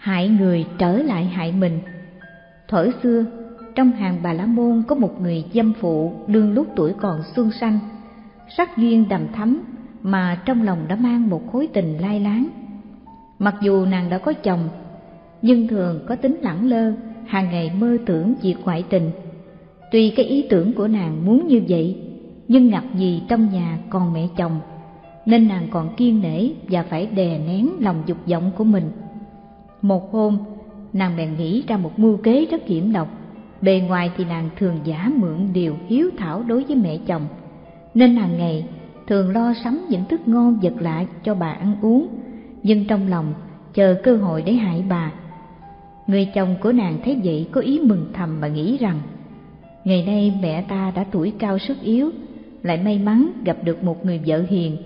hại người trở lại hại mình. Thuở xưa, trong hàng Bà La Môn có một người dâm phụ đương lúc tuổi còn xuân xanh, sắc duyên đầm thắm mà trong lòng đã mang một khối tình lai láng. Mặc dù nàng đã có chồng, nhưng thường có tính lẳng lơ, hàng ngày mơ tưởng việc ngoại tình. Tuy cái ý tưởng của nàng muốn như vậy, nhưng ngặt gì trong nhà còn mẹ chồng, nên nàng còn kiên nể và phải đè nén lòng dục vọng của mình. Một hôm, nàng bèn nghĩ ra một mưu kế rất hiểm độc. Bề ngoài thì nàng thường giả mượn điều hiếu thảo đối với mẹ chồng, nên hàng ngày thường lo sắm những thức ngon vật lạ cho bà ăn uống, nhưng trong lòng chờ cơ hội để hại bà. Người chồng của nàng thấy vậy có ý mừng thầm và nghĩ rằng ngày nay mẹ ta đã tuổi cao sức yếu, lại may mắn gặp được một người vợ hiền,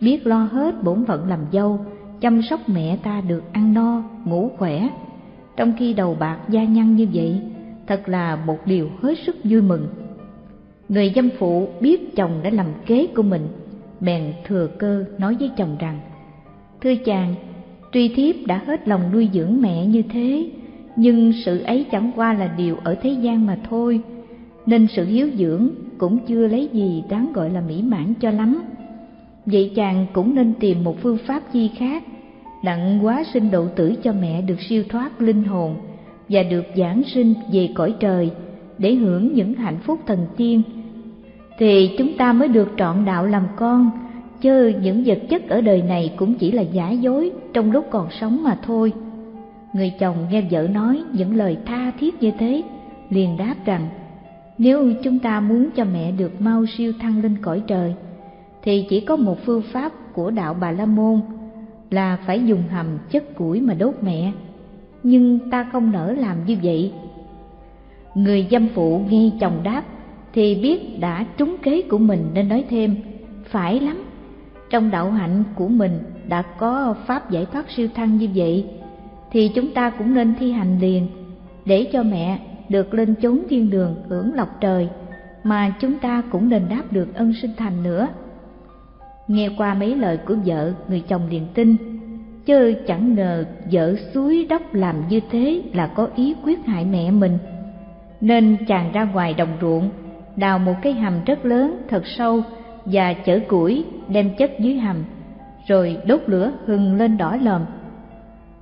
biết lo hết bổn phận làm dâu, chăm sóc mẹ ta được ăn no, ngủ khỏe. Trong khi đầu bạc da nhăn như vậy, thật là một điều hết sức vui mừng. Người dâm phụ biết chồng đã làm kế của mình, bèn thừa cơ nói với chồng rằng: "Thưa chàng, tuy thiếp đã hết lòng nuôi dưỡng mẹ như thế, nhưng sự ấy chẳng qua là điều ở thế gian mà thôi, nên sự hiếu dưỡng cũng chưa lấy gì đáng gọi là mỹ mãn cho lắm. Vậy chàng cũng nên tìm một phương pháp chi khác, đặng quá sinh độ tử cho mẹ được siêu thoát linh hồn và được giảng sinh về cõi trời để hưởng những hạnh phúc thần tiên. Thì chúng ta mới được trọn đạo làm con, chứ những vật chất ở đời này cũng chỉ là giả dối trong lúc còn sống mà thôi. Người chồng nghe vợ nói những lời tha thiết như thế, liền đáp rằng, nếu chúng ta muốn cho mẹ được mau siêu thăng lên cõi trời, thì chỉ có một phương pháp của đạo bà la môn là phải dùng hầm chất củi mà đốt mẹ. Nhưng ta không nỡ làm như vậy. Người dâm phụ nghe chồng đáp thì biết đã trúng kế của mình nên nói thêm, phải lắm, trong đạo hạnh của mình đã có pháp giải thoát siêu thăng như vậy, thì chúng ta cũng nên thi hành liền, để cho mẹ được lên chốn thiên đường hưởng lộc trời, mà chúng ta cũng nên đáp được ân sinh thành nữa nghe qua mấy lời của vợ, người chồng liền tin. Chứ chẳng ngờ vợ suối đốc làm như thế là có ý quyết hại mẹ mình. Nên chàng ra ngoài đồng ruộng, đào một cái hầm rất lớn thật sâu và chở củi đem chất dưới hầm, rồi đốt lửa hừng lên đỏ lòm.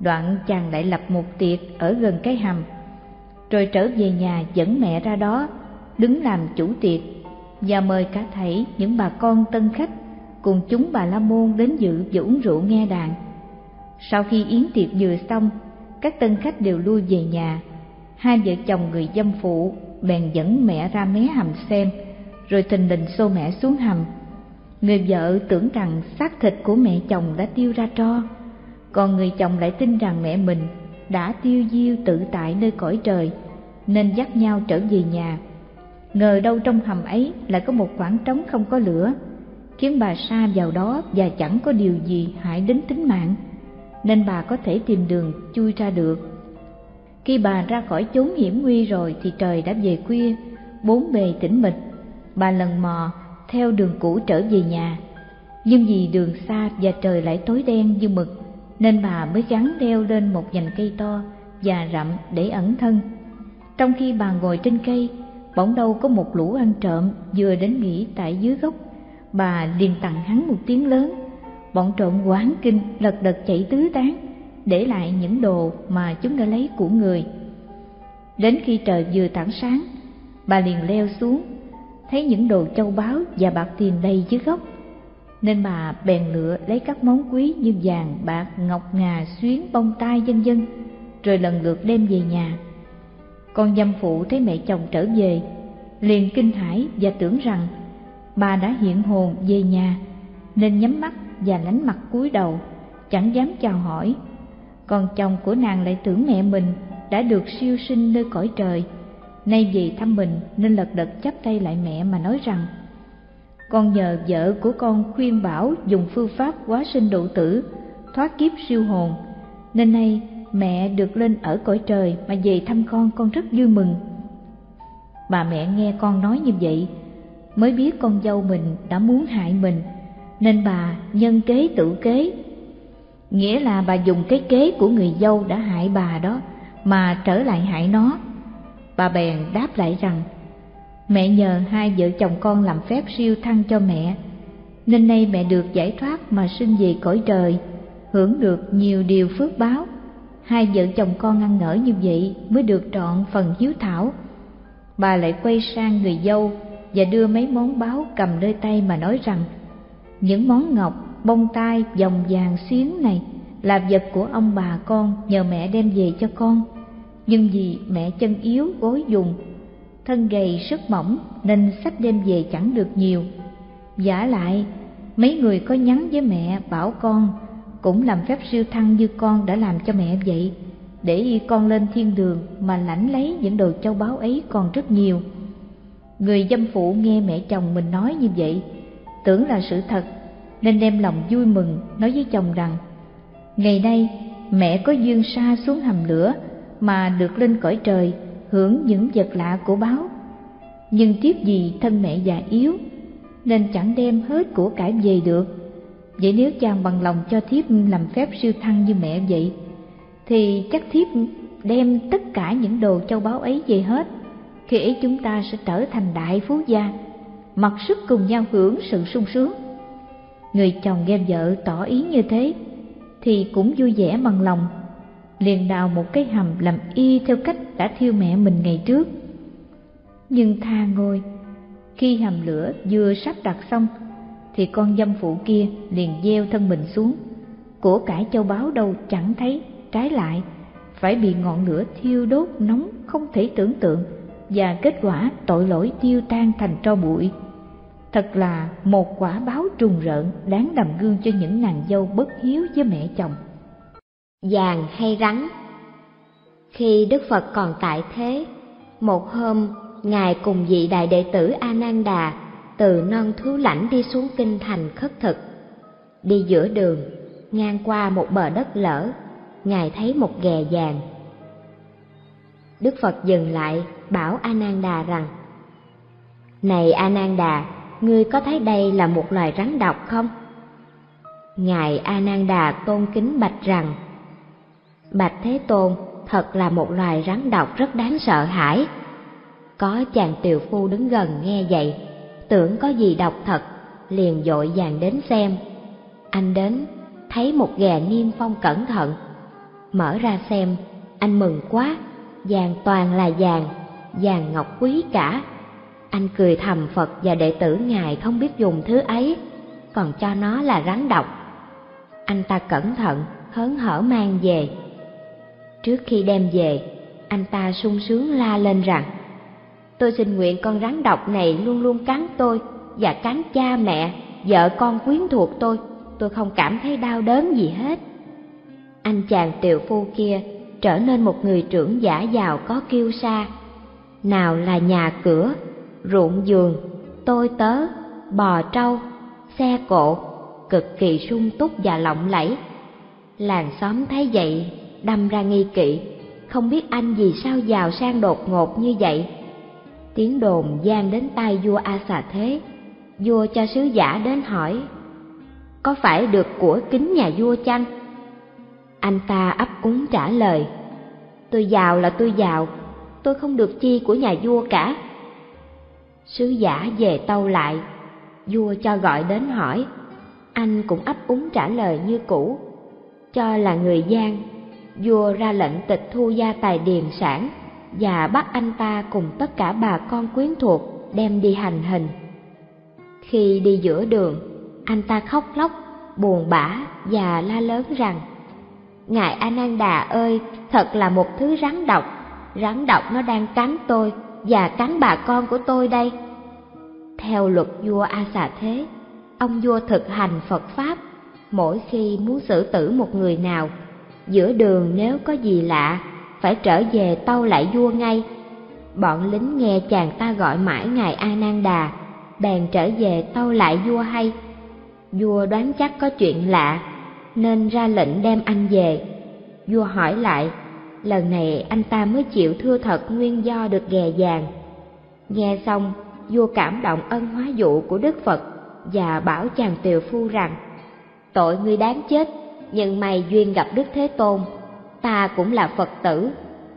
Đoạn chàng lại lập một tiệc ở gần cái hầm, rồi trở về nhà dẫn mẹ ra đó, đứng làm chủ tiệc và mời cả thảy những bà con tân khách cùng chúng bà la môn đến dự và uống rượu nghe đàn. Sau khi yến tiệc vừa xong, các tân khách đều lui về nhà. Hai vợ chồng người dâm phụ bèn dẫn mẹ ra mé hầm xem, rồi thình lình xô mẹ xuống hầm. Người vợ tưởng rằng xác thịt của mẹ chồng đã tiêu ra tro, còn người chồng lại tin rằng mẹ mình đã tiêu diêu tự tại nơi cõi trời, nên dắt nhau trở về nhà. Ngờ đâu trong hầm ấy lại có một khoảng trống không có lửa khiến bà sa vào đó và chẳng có điều gì hại đến tính mạng, nên bà có thể tìm đường chui ra được. Khi bà ra khỏi chốn hiểm nguy rồi thì trời đã về khuya, bốn bề tĩnh mịch. Bà lần mò theo đường cũ trở về nhà. Nhưng vì đường xa và trời lại tối đen như mực, nên bà mới gắn đeo lên một nhành cây to và rậm để ẩn thân. Trong khi bà ngồi trên cây, bỗng đâu có một lũ ăn trộm vừa đến nghỉ tại dưới gốc bà liền tặng hắn một tiếng lớn. Bọn trộm quán kinh, lật đật chạy tứ tán, để lại những đồ mà chúng đã lấy của người. Đến khi trời vừa tảng sáng, bà liền leo xuống, thấy những đồ châu báu và bạc tiền đầy dưới gốc. Nên bà bèn lựa lấy các món quý như vàng, bạc, ngọc, ngà, xuyến, bông tai, vân vân, rồi lần lượt đem về nhà. Con dâm phụ thấy mẹ chồng trở về, liền kinh hãi và tưởng rằng bà đã hiện hồn về nhà, nên nhắm mắt và lánh mặt cúi đầu, chẳng dám chào hỏi. Còn chồng của nàng lại tưởng mẹ mình đã được siêu sinh nơi cõi trời, nay về thăm mình nên lật đật chắp tay lại mẹ mà nói rằng, con nhờ vợ của con khuyên bảo dùng phương pháp quá sinh độ tử, thoát kiếp siêu hồn. Nên nay mẹ được lên ở cõi trời mà về thăm con con rất vui mừng. Bà mẹ nghe con nói như vậy mới biết con dâu mình đã muốn hại mình nên bà nhân kế tự kế nghĩa là bà dùng cái kế của người dâu đã hại bà đó mà trở lại hại nó. Bà bèn đáp lại rằng, mẹ nhờ hai vợ chồng con làm phép siêu thăng cho mẹ, nên nay mẹ được giải thoát mà sinh về cõi trời, hưởng được nhiều điều phước báo. Hai vợ chồng con ăn nở như vậy mới được trọn phần hiếu thảo. Bà lại quay sang người dâu và đưa mấy món báo cầm nơi tay mà nói rằng, những món ngọc, bông tai, vòng vàng xuyến này là vật của ông bà con nhờ mẹ đem về cho con. Nhưng vì mẹ chân yếu gối dùng thân gầy sức mỏng nên sách đem về chẳng được nhiều. Giả lại mấy người có nhắn với mẹ bảo con cũng làm phép siêu thăng như con đã làm cho mẹ vậy để con lên thiên đường mà lãnh lấy những đồ châu báu ấy còn rất nhiều người dâm phụ nghe mẹ chồng mình nói như vậy, tưởng là sự thật, nên đem lòng vui mừng, nói với chồng rằng, ngày nay, mẹ có duyên xa xuống hầm lửa mà được lên cõi trời hưởng những vật lạ của báo. Nhưng tiếp gì thân mẹ già yếu, nên chẳng đem hết của cải về được. Vậy nếu chàng bằng lòng cho thiếp làm phép siêu thăng như mẹ vậy, thì chắc thiếp đem tất cả những đồ châu báu ấy về hết khi ấy chúng ta sẽ trở thành đại phú gia, mặc sức cùng nhau hưởng sự sung sướng. Người chồng nghe vợ tỏ ý như thế, thì cũng vui vẻ bằng lòng, liền đào một cái hầm làm y theo cách đã thiêu mẹ mình ngày trước. Nhưng tha ngôi, khi hầm lửa vừa sắp đặt xong, thì con dâm phụ kia liền gieo thân mình xuống. Của cải châu báu đâu chẳng thấy, trái lại, phải bị ngọn lửa thiêu đốt nóng không thể tưởng tượng và kết quả tội lỗi tiêu tan thành tro bụi. Thật là một quả báo trùng rợn đáng làm gương cho những nàng dâu bất hiếu với mẹ chồng. Vàng hay rắn, khi đức phật còn tại thế, một hôm, ngài cùng vị đại đệ tử a nan đà từ non thú lãnh đi xuống kinh thành khất thực. Đi giữa đường, ngang qua một bờ đất lở, ngài thấy một ghè vàng. Đức phật dừng lại bảo a nan đà rằng, này a nan đà ngươi có thấy đây là một loài rắn độc không? Ngài a nan đà tôn kính bạch rằng, bạch thế tôn, thật là một loài rắn độc rất đáng sợ hãi. Có chàng tiều phu đứng gần nghe vậy, tưởng có gì độc thật, liền dội vàng đến xem. Anh đến, thấy một ghè niêm phong cẩn thận. Mở ra xem, anh mừng quá, vàng toàn là vàng vàng ngọc quý cả. Anh cười thầm phật và đệ tử ngài không biết dùng thứ ấy, còn cho nó là rắn độc. Anh ta cẩn thận, hớn hở mang về. Trước khi đem về, anh ta sung sướng la lên rằng, tôi xin nguyện con rắn độc này luôn luôn cắn tôi và cắn cha mẹ, vợ con quyến thuộc tôi. Tôi không cảm thấy đau đớn gì hết. Anh chàng tiều phu kia trở nên một người trưởng giả giàu có kiêu sa nào là nhà cửa, ruộng giường, tôi tớ, bò trâu, xe cộ, cực kỳ sung túc và lộng lẫy. Làng xóm thấy vậy, đâm ra nghi kỵ, không biết anh vì sao giàu sang đột ngột như vậy. Tiếng đồn gian đến tai vua a xà thế. Vua cho sứ giả đến hỏi, có phải được của kính nhà vua chăng? Anh ta ấp úng trả lời, tôi giàu là tôi giàu tôi không được chi của nhà vua cả. Sứ giả về tâu lại, vua cho gọi đến hỏi. Anh cũng ấp úng trả lời như cũ, cho là người gian vua ra lệnh tịch thu gia tài điền sản và bắt anh ta cùng tất cả bà con quyến thuộc đem đi hành hình. Khi đi giữa đường, anh ta khóc lóc, buồn bã và la lớn rằng, ngài ananda ơi, thật là một thứ rắn độc rắn độc nó đang cắn tôi và cắn bà con của tôi đây. Theo luật vua a xà thế, ông vua thực hành phật pháp, mỗi khi muốn xử tử một người nào, giữa đường nếu có gì lạ, phải trở về tâu lại vua ngay. Bọn lính nghe chàng ta gọi mãi ngài a nan đà, bèn trở về tâu lại vua hay. Vua đoán chắc có chuyện lạ, nên ra lệnh đem anh về. Vua hỏi lại lần này anh ta mới chịu thưa thật nguyên do được ghè vàng nghe xong vua cảm động ân hóa dụ của đức phật và bảo chàng tiều phu rằng tội ngươi đáng chết nhưng may duyên gặp Đức Thế Tôn. Ta cũng là Phật tử,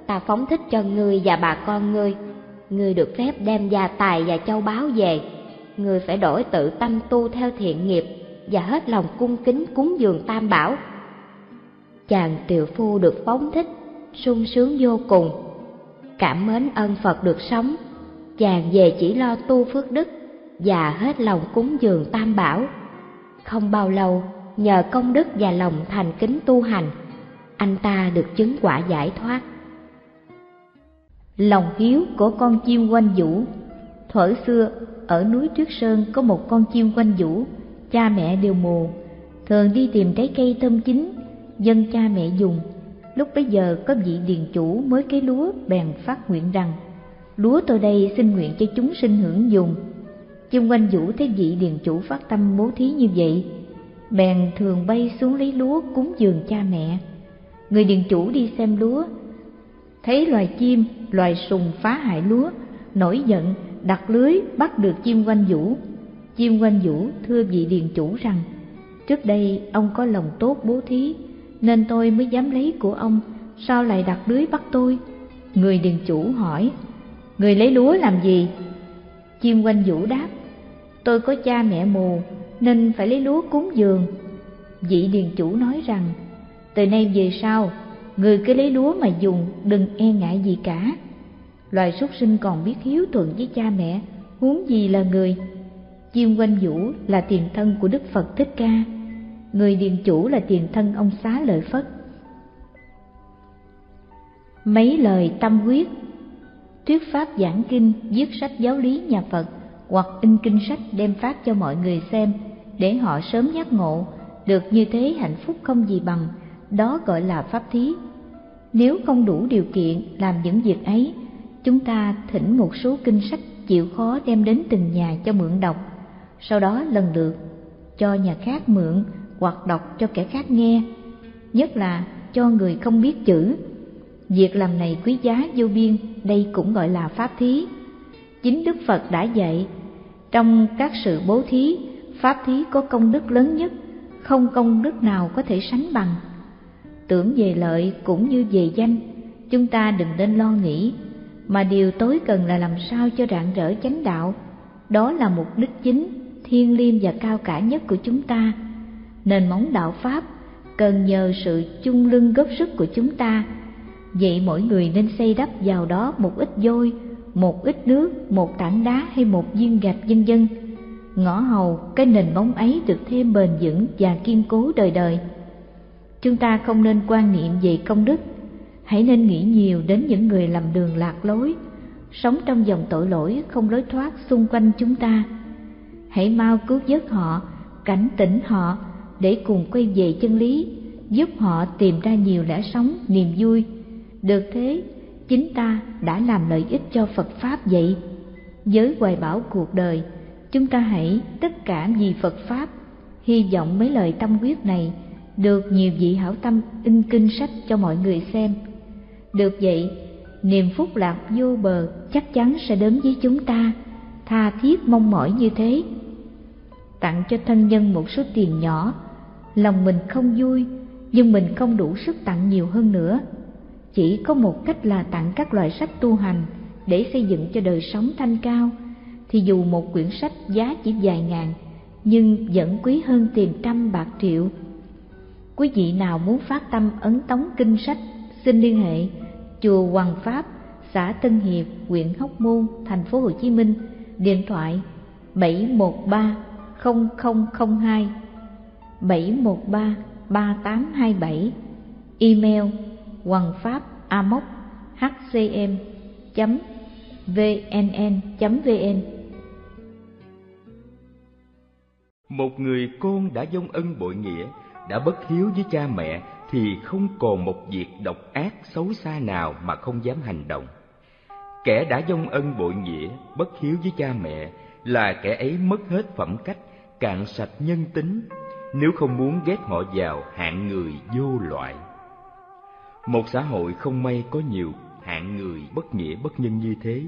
ta phóng thích cho ngươi và bà con ngươi. Ngươi được phép đem gia tài và châu báu về. Ngươi phải đổi tự tâm tu theo thiện nghiệp và hết lòng cung kính cúng dường tam bảo. Chàng tiều phu được phóng thích, sung sướng vô cùng. Cảm mến ân Phật được sống, chàng về chỉ lo tu phước đức và hết lòng cúng dường tam bảo. Không bao lâu, nhờ công đức và lòng thành kính tu hành, anh ta được chứng quả giải thoát. Lòng hiếu của con chim quanh vũ Thuở xưa, ở núi Tuyết Sơn có một con chim quanh vũ, cha mẹ đều mù, thường đi tìm trái cây thơm chín, dân cha mẹ dùng. Lúc bấy giờ có vị điền chủ mới cái lúa bèn phát nguyện rằng, lúa tôi đây xin nguyện cho chúng sinh hưởng dùng. Chim quanh vũ thấy vị điền chủ phát tâm bố thí như vậy, bèn thường bay xuống lấy lúa cúng dường cha mẹ. Người điền chủ đi xem lúa, thấy loài chim, loài sùng phá hại lúa, nổi giận đặt lưới bắt được chim quanh vũ. Chim quanh vũ thưa vị điền chủ rằng, trước đây ông có lòng tốt bố thí, nên tôi mới dám lấy của ông, sao lại đặt lưới bắt tôi? Người điền chủ hỏi, người lấy lúa làm gì? chiêm quanh vũ đáp, tôi có cha mẹ mù, nên phải lấy lúa cúng dường. Vị điền chủ nói rằng, từ nay về sau, người cứ lấy lúa mà dùng, đừng e ngại gì cả. Loài súc sinh còn biết hiếu thuận với cha mẹ, huống gì là người. chiêm quanh vũ là tiền thân của Đức Phật Thích Ca, người điền chủ là tiền thân ông xá lợi Phất. Mấy lời tâm quyết Thuyết pháp giảng kinh, viết sách giáo lý nhà Phật hoặc in kinh sách đem phát cho mọi người xem để họ sớm giác ngộ, được như thế hạnh phúc không gì bằng, đó gọi là pháp thí. Nếu không đủ điều kiện làm những việc ấy, chúng ta thỉnh một số kinh sách chịu khó đem đến từng nhà cho mượn đọc, sau đó lần lượt cho nhà khác mượn hoặc đọc cho kẻ khác nghe, nhất là cho người không biết chữ. Việc làm này quý giá vô biên, đây cũng gọi là pháp thí. Chính Đức Phật đã dạy, trong các sự bố thí, pháp thí có công đức lớn nhất, không công đức nào có thể sánh bằng. Tưởng về lợi cũng như về danh, chúng ta đừng nên lo nghĩ, mà điều tối cần là làm sao cho rạng rỡ chánh đạo. Đó là mục đích chính, thiên liêng và cao cả nhất của chúng ta. Nền móng đạo Pháp cần nhờ sự chung lưng góp sức của chúng ta. Vậy mỗi người nên xây đắp vào đó một ít vôi, một ít nước, một tảng đá hay một viên gạch vân dân. Ngõ hầu cái nền móng ấy được thêm bền vững và kiên cố đời đời. Chúng ta không nên quan niệm về công đức, hãy nên nghĩ nhiều đến những người làm đường lạc lối, sống trong dòng tội lỗi không lối thoát xung quanh chúng ta. Hãy mau cứu vớt họ, cảnh tỉnh họ để cùng quay về chân lý, giúp họ tìm ra nhiều lẽ sống, niềm vui. Được thế, chính ta đã làm lợi ích cho Phật Pháp vậy. Với hoài bảo cuộc đời, chúng ta hãy tất cả vì Phật Pháp, hy vọng mấy lời tâm quyết này được nhiều vị hảo tâm in kinh sách cho mọi người xem. Được vậy, niềm phúc lạc vô bờ chắc chắn sẽ đến với chúng ta, tha thiết mong mỏi như thế. Tặng cho thân nhân một số tiền nhỏ, lòng mình không vui, nhưng mình không đủ sức tặng nhiều hơn nữa. Chỉ có một cách là tặng các loại sách tu hành để xây dựng cho đời sống thanh cao, thì dù một quyển sách giá chỉ vài ngàn, nhưng vẫn quý hơn tiền trăm bạc triệu. Quý vị nào muốn phát tâm ấn tống kinh sách, xin liên hệ chùa Hoàng Pháp, xã Tân Hiệp, huyện Hóc Môn, thành phố Hồ Chí Minh, điện thoại 713 0002 713 3827 email hoàng pháp amoc hcm vnn vn một người con đã dông ân bội nghĩa, đã bất hiếu với cha mẹ, thì không còn một việc độc ác xấu xa nào mà không dám hành động. Kẻ đã dông ân bội nghĩa, bất hiếu với cha mẹ, là kẻ ấy mất hết phẩm cách, cạn sạch nhân tính nếu không muốn ghét họ vào hạng người vô loại một xã hội không may có nhiều hạng người bất nghĩa bất nhân như thế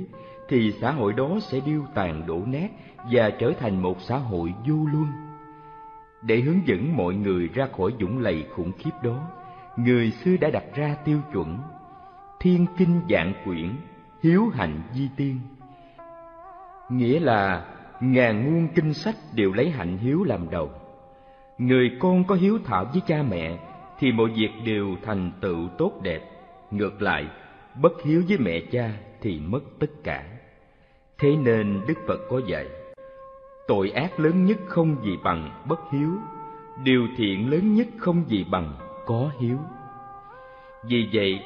thì xã hội đó sẽ điêu tàn đổ nát và trở thành một xã hội vô luân Để hướng dẫn mọi người ra khỏi dũng lầy khủng khiếp đó, người xưa đã đặt ra tiêu chuẩn thiên kinh dạng quyển, hiếu hạnh di tiên. Nghĩa là ngàn muôn kinh sách đều lấy hạnh hiếu làm đầu. Người con có hiếu thảo với cha mẹ thì mọi việc đều thành tựu tốt đẹp. Ngược lại, bất hiếu với mẹ cha thì mất tất cả. Thế nên Đức Phật có dạy, tội ác lớn nhất không gì bằng bất hiếu, điều thiện lớn nhất không gì bằng có hiếu. Vì vậy,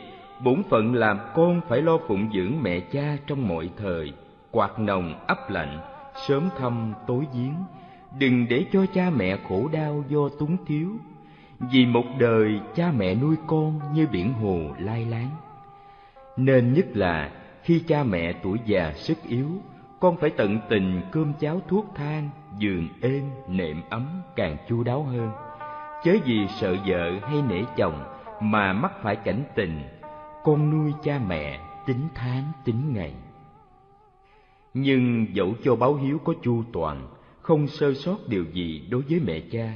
bổn phận làm con phải lo phụng dưỡng mẹ cha trong mọi thời, quạt nồng ấp lạnh, sớm thăm tối giếng, đừng để cho cha mẹ khổ đau do túng thiếu. Vì một đời cha mẹ nuôi con như biển hồ lai láng. Nên nhất là khi cha mẹ tuổi già sức yếu, con phải tận tình cơm cháo thuốc thang, giường êm, nệm ấm càng chu đáo hơn. Chớ vì sợ vợ hay nể chồng mà mắc phải cảnh tình, con nuôi cha mẹ tính tháng tính ngày. Nhưng dẫu cho báo hiếu có chu toàn, không sơ sót điều gì đối với mẹ cha,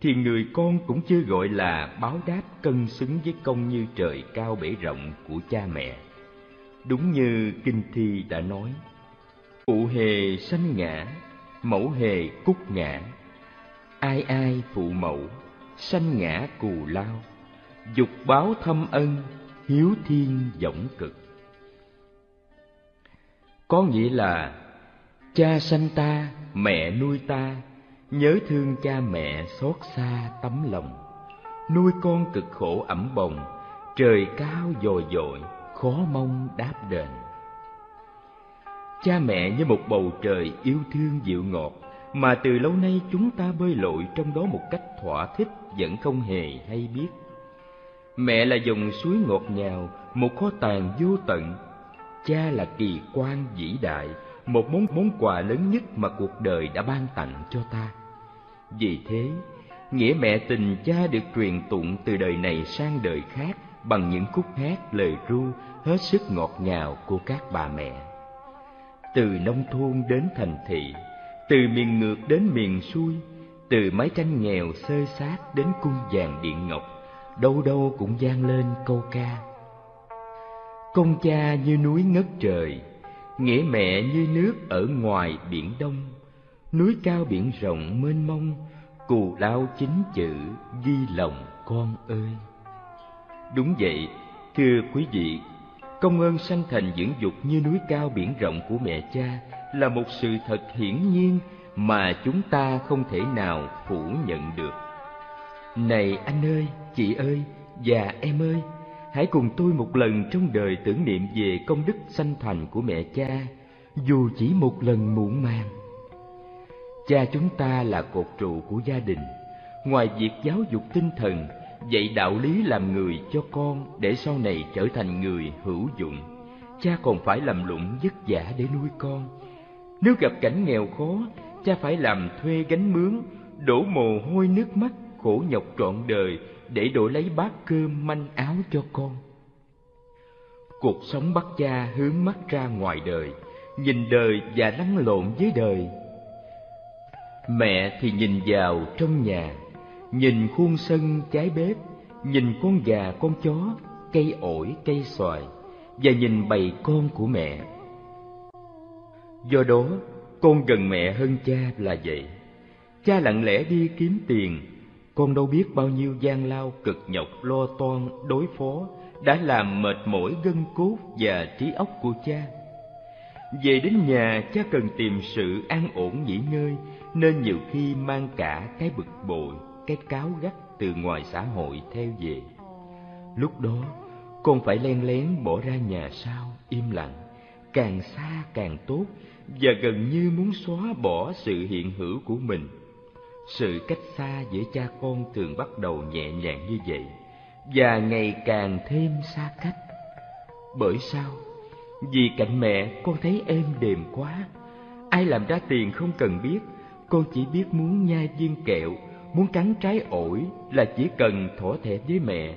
thì người con cũng chưa gọi là báo đáp cân xứng với công như trời cao bể rộng của cha mẹ. Đúng như Kinh Thi đã nói, Phụ hề sanh ngã, mẫu hề cúc ngã, ai ai phụ mẫu, sanh ngã cù lao, dục báo thâm ân, hiếu thiên dõng cực. Có nghĩa là cha sanh ta, mẹ nuôi ta, nhớ thương cha mẹ xót xa tấm lòng. Nuôi con cực khổ ẩm bồng, trời cao dồi dội, khó mong đáp đền. Cha mẹ như một bầu trời yêu thương dịu ngọt, mà từ lâu nay chúng ta bơi lội trong đó một cách thỏa thích vẫn không hề hay biết. Mẹ là dòng suối ngọt ngào, một kho tàng vô tận. Cha là kỳ quan vĩ đại, một món món quà lớn nhất mà cuộc đời đã ban tặng cho ta. Vì thế, nghĩa mẹ tình cha được truyền tụng từ đời này sang đời khác bằng những khúc hát lời ru hết sức ngọt ngào của các bà mẹ. Từ nông thôn đến thành thị, từ miền ngược đến miền xuôi, từ mái tranh nghèo xơ xác đến cung vàng điện ngọc, đâu đâu cũng vang lên câu ca. Công cha như núi ngất trời, nghĩa mẹ như nước ở ngoài biển đông, núi cao biển rộng mênh mông, cù lao chính chữ ghi lòng con ơi. Đúng vậy, thưa quý vị, công ơn sanh thành dưỡng dục như núi cao biển rộng của mẹ cha là một sự thật hiển nhiên mà chúng ta không thể nào phủ nhận được. Này anh ơi, chị ơi và em ơi, hãy cùng tôi một lần trong đời tưởng niệm về công đức sanh thành của mẹ cha, dù chỉ một lần muộn màng. Cha chúng ta là cột trụ của gia đình, ngoài việc giáo dục tinh thần, dạy đạo lý làm người cho con để sau này trở thành người hữu dụng. Cha còn phải làm lụng vất vả để nuôi con. Nếu gặp cảnh nghèo khó, cha phải làm thuê gánh mướn, đổ mồ hôi nước mắt, khổ nhọc trọn đời để đổi lấy bát cơm manh áo cho con. Cuộc sống bắt cha hướng mắt ra ngoài đời, nhìn đời và lăn lộn với đời. Mẹ thì nhìn vào trong nhà, nhìn khuôn sân trái bếp, nhìn con gà con chó, cây ổi cây xoài và nhìn bầy con của mẹ. Do đó, con gần mẹ hơn cha là vậy. Cha lặng lẽ đi kiếm tiền, con đâu biết bao nhiêu gian lao cực nhọc lo toan đối phó đã làm mệt mỏi gân cốt và trí óc của cha. Về đến nhà, cha cần tìm sự an ổn nghỉ ngơi, nên nhiều khi mang cả cái bực bội, cái cáo gắt từ ngoài xã hội theo về. Lúc đó, con phải len lén bỏ ra nhà sau, im lặng, càng xa càng tốt, và gần như muốn xóa bỏ sự hiện hữu của mình. Sự cách xa giữa cha con thường bắt đầu nhẹ nhàng như vậy, và ngày càng thêm xa cách. Bởi sao? Vì cạnh mẹ con thấy êm đềm quá. Ai làm ra tiền không cần biết, con chỉ biết muốn nhai viên kẹo, muốn cắn trái ổi là chỉ cần thỏa thẻ với mẹ.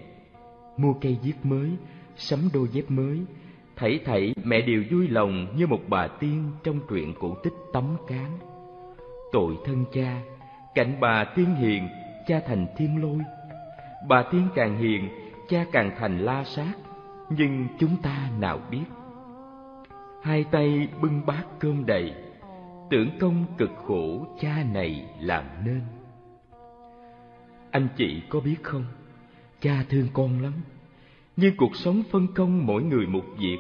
Mua cây viết mới, sắm đôi dép mới, thảy thảy mẹ đều vui lòng như một bà tiên trong truyện cổ tích tấm cán. Tội thân cha, Cạnh bà tiên hiền, cha thành thiên lôi. Bà tiên càng hiền, cha càng thành la sát. Nhưng chúng ta nào biết. Hai tay bưng bát cơm đầy, tưởng công cực khổ cha này làm nên. Anh chị có biết không, cha thương con lắm, nhưng cuộc sống phân công mỗi người một việc.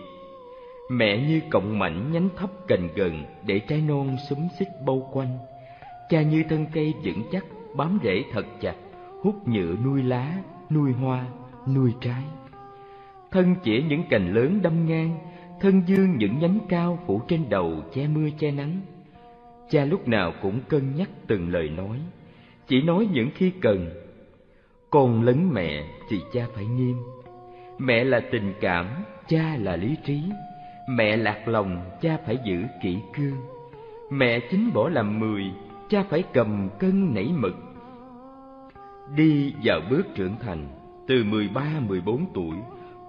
Mẹ như cọng mảnh nhánh thấp cành gần để trái non xúm xích bao quanh. Cha như thân cây vững chắc bám rễ thật chặt, hút nhựa nuôi lá, nuôi hoa, nuôi trái. Thân chỉ những cành lớn đâm ngang, thân dương những nhánh cao phủ trên đầu che mưa che nắng. Cha lúc nào cũng cân nhắc từng lời nói, chỉ nói những khi cần. Con lấn mẹ thì cha phải nghiêm. Mẹ là tình cảm, cha là lý trí. Mẹ lạc lòng, cha phải giữ kỹ cương. Mẹ chính bỏ làm mười, cha phải cầm cân nảy mực. Đi vào bước trưởng thành, từ mười ba mười bốn tuổi,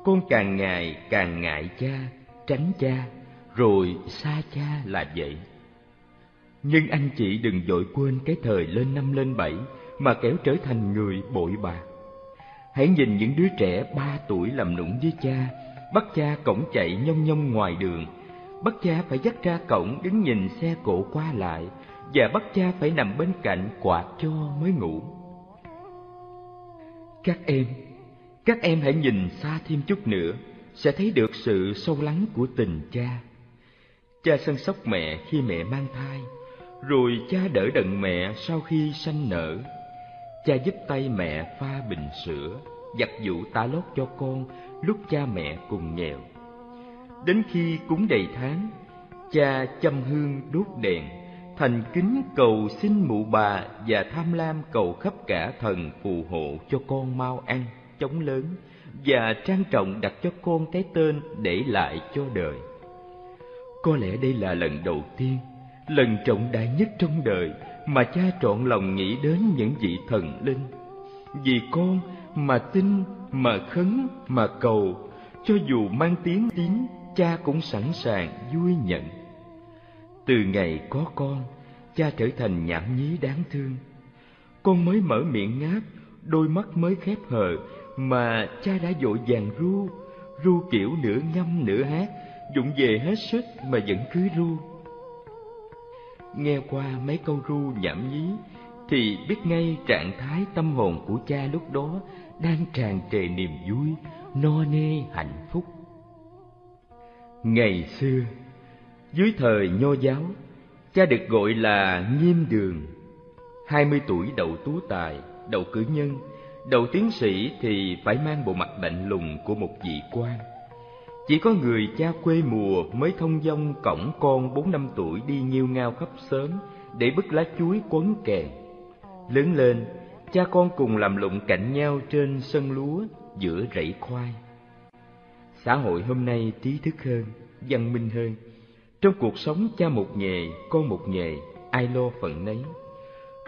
con càng ngày càng ngại cha, tránh cha, rồi xa cha là vậy. Nhưng anh chị đừng dội quên cái thời lên năm lên bảy mà kéo trở thành người bội bạc. Hãy nhìn những đứa trẻ ba tuổi làm nũng với cha, bắt cha cổng chạy nhông nhông ngoài đường, bắt cha phải dắt ra cổng đứng nhìn xe cộ qua lại, và bắt cha phải nằm bên cạnh quạt cho mới ngủ. Các em, các em hãy nhìn xa thêm chút nữa, sẽ thấy được sự sâu lắng của tình cha. Cha săn sóc mẹ khi mẹ mang thai, rồi cha đỡ đần mẹ sau khi sanh nở. Cha giúp tay mẹ pha bình sữa, giặt giũ tả lót cho con lúc cha mẹ cùng nghèo. Đến khi cúng đầy tháng, cha châm hương đốt đèn, thành kính cầu xin mụ bà và tham lam cầu khắp cả thần phù hộ cho con mau ăn, chống lớn và trang trọng đặt cho con cái tên để lại cho đời. Có lẽ đây là lần đầu tiên, lần trọng đại nhất trong đời mà cha trọn lòng nghĩ đến những vị thần linh. Vì con mà tin, mà khấn, mà cầu, cho dù mang tiếng tiếng cha cũng sẵn sàng vui nhận. Từ ngày có con, cha trở thành nhảm nhí đáng thương. Con mới mở miệng ngáp, đôi mắt mới khép hờ, mà cha đã dội vàng ru, ru kiểu nửa ngâm nửa hát, dụng về hết sức mà vẫn cứ ru. Nghe qua mấy câu ru nhảm nhí, thì biết ngay trạng thái tâm hồn của cha lúc đó đang tràn trề niềm vui, no nê hạnh phúc. Ngày xưa, dưới thời nho giáo, cha được gọi là Nghiêm Đường. Hai mươi tuổi đậu tú tài, đậu cử nhân, đậu tiến sĩ thì phải mang bộ mặt lạnh lùng của một vị quan. Chỉ có người cha quê mùa mới thông dong cổng con bốn năm tuổi đi nhiêu ngao khắp sớm để bứt lá chuối quấn kèn. Lớn lên, cha con cùng làm lụng cạnh nhau trên sân lúa giữa rẫy khoai. Xã hội hôm nay trí thức hơn, văn minh hơn. Trong cuộc sống cha một nghề, con một nghề, ai lo phận nấy.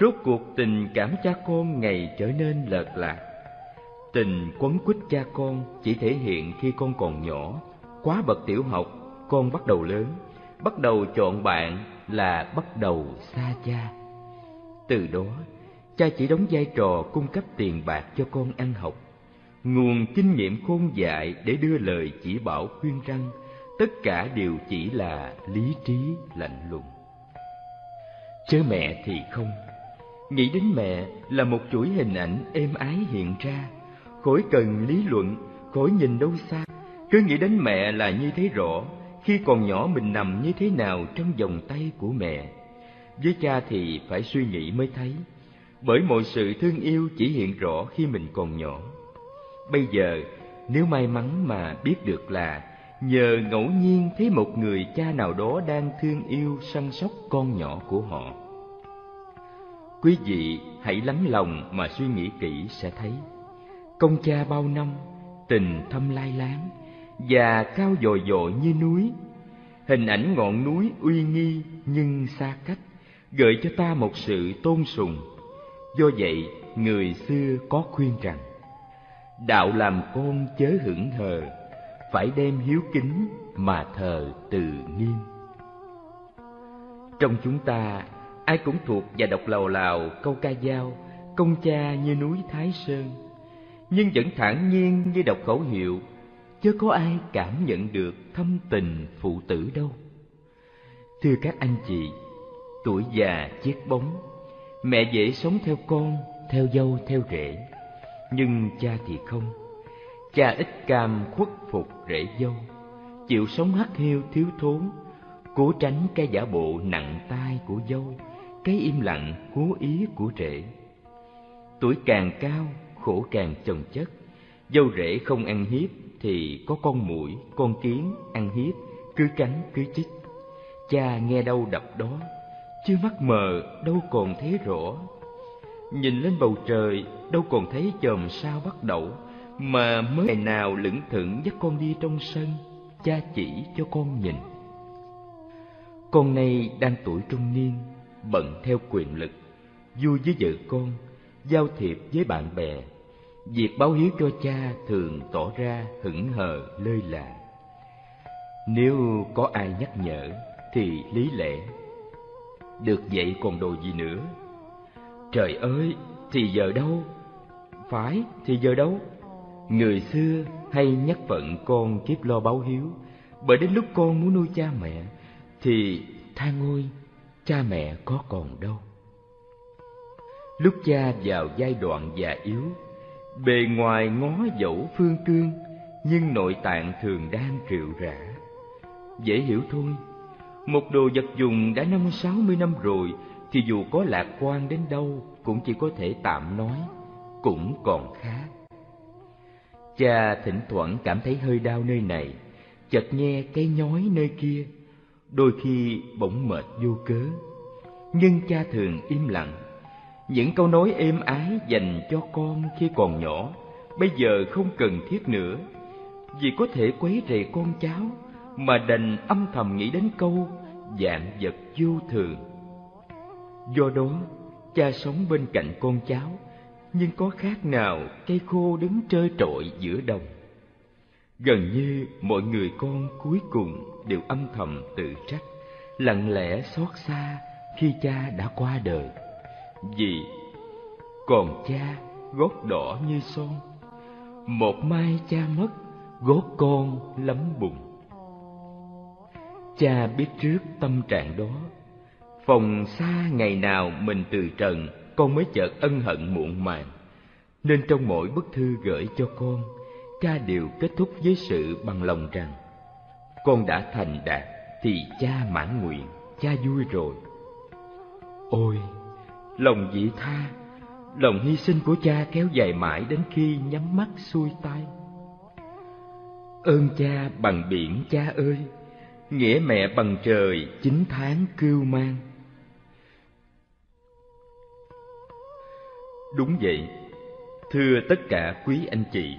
Rốt cuộc tình cảm cha con ngày trở nên lợt lạc. Tình quấn quýt cha con chỉ thể hiện khi con còn nhỏ, quá bậc tiểu học, con bắt đầu lớn, bắt đầu chọn bạn là bắt đầu xa cha. Từ đó, cha chỉ đóng vai trò cung cấp tiền bạc cho con ăn học, nguồn kinh nghiệm khôn dại để đưa lời chỉ bảo khuyên răng, tất cả đều chỉ là lý trí lạnh lùng. Chớ mẹ thì không, nghĩ đến mẹ là một chuỗi hình ảnh êm ái hiện ra, khỏi cần lý luận, khỏi nhìn đâu xa, cứ nghĩ đến mẹ là như thế rõ, khi còn nhỏ mình nằm như thế nào trong vòng tay của mẹ. Với cha thì phải suy nghĩ mới thấy, bởi mọi sự thương yêu chỉ hiện rõ khi mình còn nhỏ. Bây giờ, nếu may mắn mà biết được là nhờ ngẫu nhiên thấy một người cha nào đó đang thương yêu săn sóc con nhỏ của họ. Quý vị hãy lắng lòng mà suy nghĩ kỹ sẽ thấy, công cha bao năm, tình thâm lai láng, và cao dồi dội như núi. Hình ảnh ngọn núi uy nghi nhưng xa cách, gợi cho ta một sự tôn sùng. Do vậy, người xưa có khuyên rằng, đạo làm con chớ hững hờ, phải đem hiếu kính mà thờ từ nghiêm. Trong chúng ta, ai cũng thuộc và đọc lầu lào câu ca dao công cha như núi thái sơn. Nhưng vẫn thản nhiên như đọc khẩu hiệu chớ có ai cảm nhận được thâm tình phụ tử đâu. Thưa các anh chị tuổi già chiếc bóng mẹ dễ sống theo con theo dâu theo rể nhưng cha thì không cha ít cam khuất phục rễ dâu, chịu sống hắt hiu thiếu thốn, cố tránh cái giả bộ nặng tai của dâu, cái im lặng cố ý của rễ. Tuổi càng cao, khổ càng chồng chất, dâu rễ không ăn hiếp thì có con muỗi con kiến ăn hiếp, cứ cắn cứ chích. Cha nghe đâu đập đó chưa mắt mờ đâu còn thấy rõ. Nhìn lên bầu trời, đâu còn thấy chòm sao bắt đầu mà mới ngày nào lững thững dắt con đi trong sân, cha chỉ cho con nhìn. Con nay đang tuổi trung niên, bận theo quyền lực, vui với vợ con, giao thiệp với bạn bè. Việc báo hiếu cho cha thường tỏ ra hững hờ, lơi là nếu có ai nhắc nhở thì lý lẽ. Được vậy còn đồ gì nữa? Trời ơi, thì giờ đâu? Phải thì giờ đâu? Người xưa hay nhắc phận con kiếp lo báo hiếu, bởi đến lúc con muốn nuôi cha mẹ, thì tha ôi cha mẹ có còn đâu lúc cha vào giai đoạn già yếu, bề ngoài ngó dẫu phương cương, nhưng nội tạng thường đang triệu rã dễ hiểu thôi, một đồ vật dùng đã năm sáu mươi năm rồi, thì dù có lạc quan đến đâu cũng chỉ có thể tạm nói, cũng còn khác cha thỉnh thoảng cảm thấy hơi đau nơi này, chợt nghe cái nhói nơi kia, đôi khi bỗng mệt vô cớ. Nhưng cha thường im lặng, những câu nói êm ái dành cho con khi còn nhỏ, bây giờ không cần thiết nữa. Vì có thể quấy rầy con cháu mà đành âm thầm nghĩ đến câu dạng vật vô thường do đó, cha sống bên cạnh con cháu nhưng có khác nào cây khô đứng trơ trọi giữa đồng? Gần như mọi người con cuối cùng đều âm thầm tự trách, lặng lẽ xót xa khi cha đã qua đời. Vì còn cha gót đỏ như son, một mai cha mất gót con lấm bùn cha biết trước tâm trạng đó, phòng xa ngày nào mình từ trần con mới chợt ân hận muộn màng. Nên trong mỗi bức thư gửi cho con cha đều kết thúc với sự bằng lòng rằng, con đã thành đạt thì cha mãn nguyện, cha vui rồi. Ôi, lòng vị tha, lòng hy sinh của cha kéo dài mãi đến khi nhắm mắt xuôi tay. Ơn cha bằng biển cha ơi, nghĩa mẹ bằng trời chín tháng cưu mang. Đúng vậy. Thưa tất cả quý anh chị,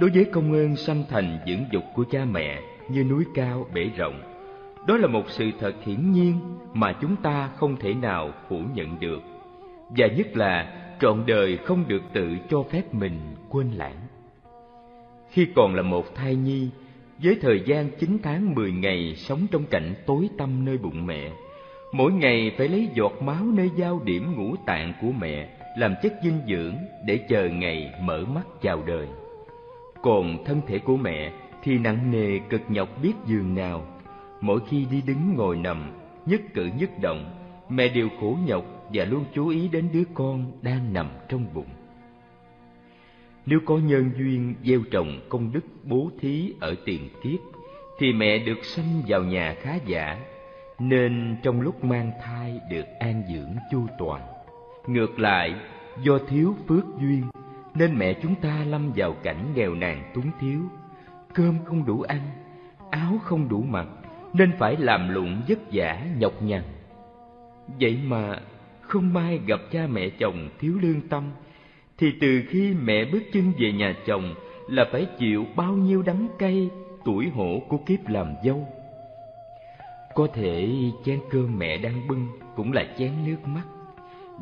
đối với công ơn sanh thành dưỡng dục của cha mẹ như núi cao, bể rộng, đó là một sự thật hiển nhiên mà chúng ta không thể nào phủ nhận được. Và nhất là, trọn đời không được tự cho phép mình quên lãng. Khi còn là một thai nhi, với thời gian chín tháng mười ngày sống trong cảnh tối tăm nơi bụng mẹ, mỗi ngày phải lấy giọt máu nơi giao điểm ngũ tạng của mẹ làm chất dinh dưỡng để chờ ngày mở mắt chào đời. Còn thân thể của mẹ thì nặng nề cực nhọc biết giường nào. Mỗi khi đi đứng ngồi nằm, nhất cử nhất động, mẹ đều khổ nhọc và luôn chú ý đến đứa con đang nằm trong bụng. Nếu có nhân duyên gieo trồng công đức bố thí ở tiền kiếp, thì mẹ được sanh vào nhà khá giả, nên trong lúc mang thai được an dưỡng chu toàn ngược lại, do thiếu phước duyên, nên mẹ chúng ta lâm vào cảnh nghèo nàn túng thiếu. Cơm không đủ ăn, áo không đủ mặc, nên phải làm lụng vất vả nhọc nhằn. Vậy mà không may gặp cha mẹ chồng thiếu lương tâm, thì từ khi mẹ bước chân về nhà chồng là phải chịu bao nhiêu đắng cay tuổi hổ của kiếp làm dâu. Có thể chén cơm mẹ đang bưng cũng là chén nước mắt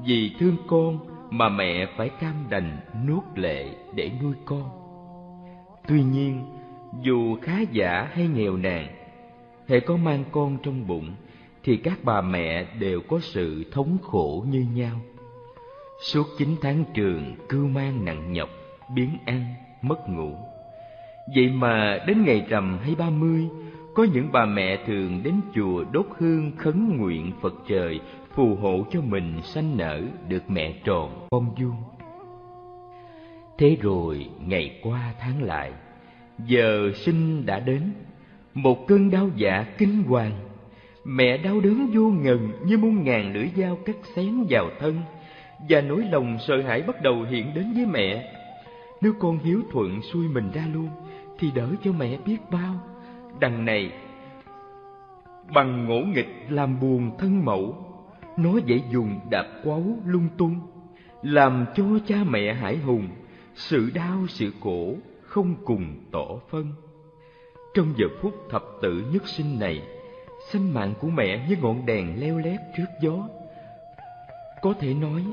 vì thương con mà mẹ phải cam đành nuốt lệ để nuôi con tuy nhiên dù khá giả hay nghèo nàn hệ có mang con trong bụng thì các bà mẹ đều có sự thống khổ như nhau. Suốt chín tháng trường cưu mang nặng nhọc, biến ăn, mất ngủ. Vậy mà đến ngày rằm hay ba mươi, có những bà mẹ thường đến chùa đốt hương khấn nguyện Phật trời phù hộ cho mình sanh nở được mẹ tròn con vuông. Thế rồi ngày qua tháng lại, giờ sinh đã đến, một cơn đau dạ kinh hoàng. Mẹ đau đớn vô ngần như muôn ngàn lưỡi dao cắt xén vào thân, và nỗi lòng sợ hãi bắt đầu hiện đến với mẹ. Nếu con hiếu thuận xuôi mình ra luôn, thì đỡ cho mẹ biết bao. Đằng này, bằng ngỗ nghịch làm buồn thân mẫu, nó dễ dùng đạp quáo lung tung, làm cho cha mẹ hải hùng, sự đau sự khổ không cùng tỏ phân. Trong giờ phút thập tử nhất sinh này, sinh mạng của mẹ như ngọn đèn leo lét trước gió. Có thể nói,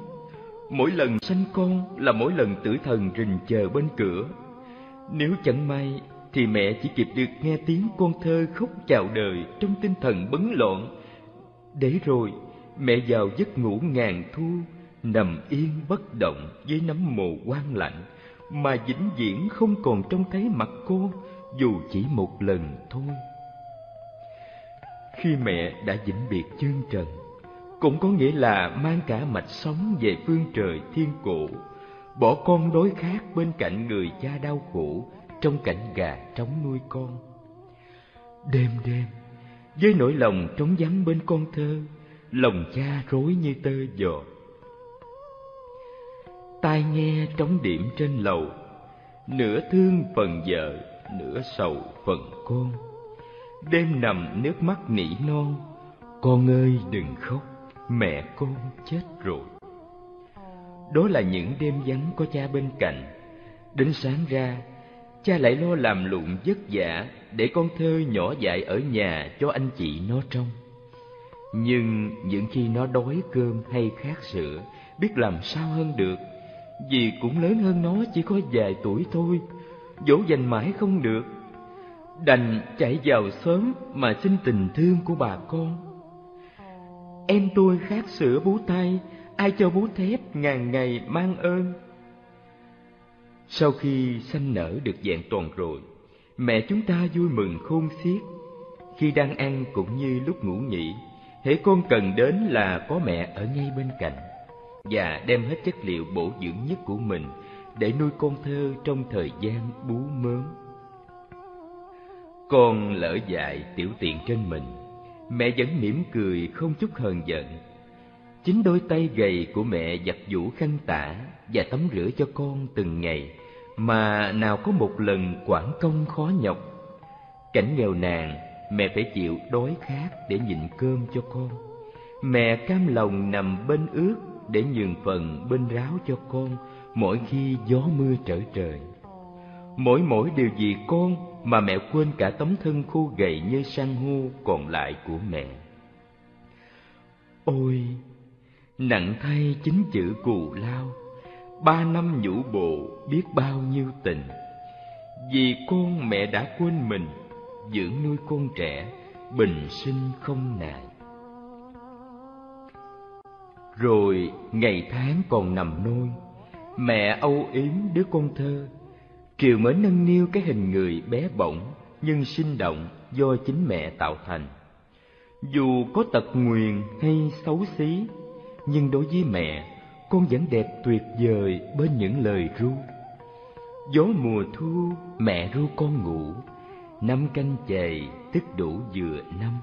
mỗi lần sanh con là mỗi lần tử thần rình chờ bên cửa. Nếu chẳng may thì mẹ chỉ kịp được nghe tiếng con thơ khóc chào đời trong tinh thần bấn loạn. Để rồi, mẹ vào giấc ngủ ngàn thu, nằm yên bất động với nấm mồ quan lạnh, mà vĩnh viễn không còn trông thấy mặt cô dù chỉ một lần thôi. Khi mẹ đã vĩnh biệt chân trần, cũng có nghĩa là mang cả mạch sống về phương trời thiên cổ, bỏ con đối khác bên cạnh người cha đau khổ trong cảnh gà trống nuôi con. Đêm đêm, với nỗi lòng trống vắng bên con thơ, lòng cha rối như tơ giò. Tai nghe trống điểm trên lầu, nửa thương phần vợ, nửa sầu phần con. Đêm nằm nước mắt nỉ non, con ơi đừng khóc, mẹ con chết rồi. Đó là những đêm vắng có cha bên cạnh. Đến sáng ra, cha lại lo làm lụng vất vả để con thơ nhỏ dại ở nhà cho anh chị nó trông. Nhưng những khi nó đói cơm hay khát sữa, biết làm sao hơn được, vì cũng lớn hơn nó chỉ có vài tuổi thôi, dỗ dành mãi không được. Đành chạy vào sớm mà xin tình thương của bà con. Em tôi khát sữa bú tay, ai cho bú thép ngàn ngày mang ơn. Sau khi sanh nở được dạng toàn rồi, mẹ chúng ta vui mừng khôn xiết. Khi đang ăn cũng như lúc ngủ nghỉ, hễ con cần đến là có mẹ ở ngay bên cạnh và đem hết chất liệu bổ dưỡng nhất của mình để nuôi con thơ trong thời gian bú mớm. Con lỡ dại tiểu tiện trên mình, mẹ vẫn mỉm cười không chút hờn giận. Chính đôi tay gầy của mẹ giặt giũ khăn tả và tắm rửa cho con từng ngày mà nào có một lần quản công khó nhọc. Cảnh nghèo nàn, mẹ phải chịu đói khát để nhịn cơm cho con. Mẹ cam lòng nằm bên ướt để nhường phần bên ráo cho con mỗi khi gió mưa trở trời. Mỗi mỗi điều gì con mà mẹ quên cả tấm thân khô gầy như san hô còn lại của mẹ. Ôi, nặng thay chính chữ cù lao, ba năm nhũ bộ biết bao nhiêu tình. Vì con mẹ đã quên mình, dưỡng nuôi con trẻ, bình sinh không nại. Rồi ngày tháng còn nằm nôi, mẹ âu yếm đứa con thơ, triều mới nâng niu cái hình người bé bỏng nhưng sinh động do chính mẹ tạo thành. Dù có tật nguyền hay xấu xí, nhưng đối với mẹ, con vẫn đẹp tuyệt vời bên những lời ru. Gió mùa thu, mẹ ru con ngủ, năm canh chày tức đủ vừa năm.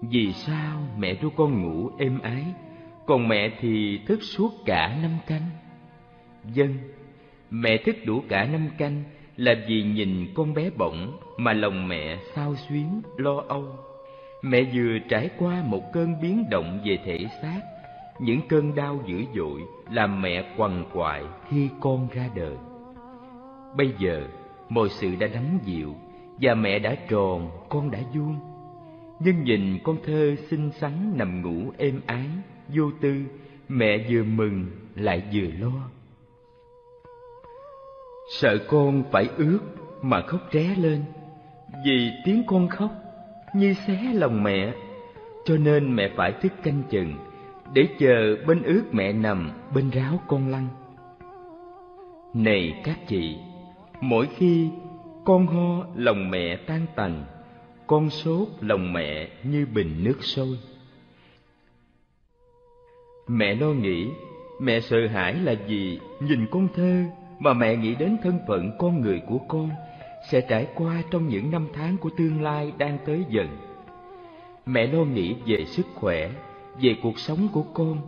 Vì sao mẹ ru con ngủ êm ái, còn mẹ thì thức suốt cả năm canh? Dân, mẹ thức đủ cả năm canh là vì nhìn con bé bỏng mà lòng mẹ sao xuyến lo âu. Mẹ vừa trải qua một cơn biến động về thể xác, những cơn đau dữ dội làm mẹ quằn quại khi con ra đời. Bây giờ, mọi sự đã lắng dịu và mẹ đã tròn, con đã vuông. Nhưng nhìn con thơ xinh xắn nằm ngủ êm ái, vô tư, mẹ vừa mừng lại vừa lo. Sợ con phải ướt mà khóc ré lên, vì tiếng con khóc như xé lòng mẹ. Cho nên mẹ phải thức canh chừng để chờ bên ướt mẹ nằm bên ráo con lăn. Này các chị mỗi khi con ho lòng mẹ tan tành, con sốt lòng mẹ như bình nước sôi. Mẹ lo nghĩ, mẹ sợ hãi là gì? Nhìn con thơ mà mẹ nghĩ đến thân phận con người của con sẽ trải qua trong những năm tháng của tương lai đang tới dần. Mẹ lo nghĩ về sức khỏe, về cuộc sống của con.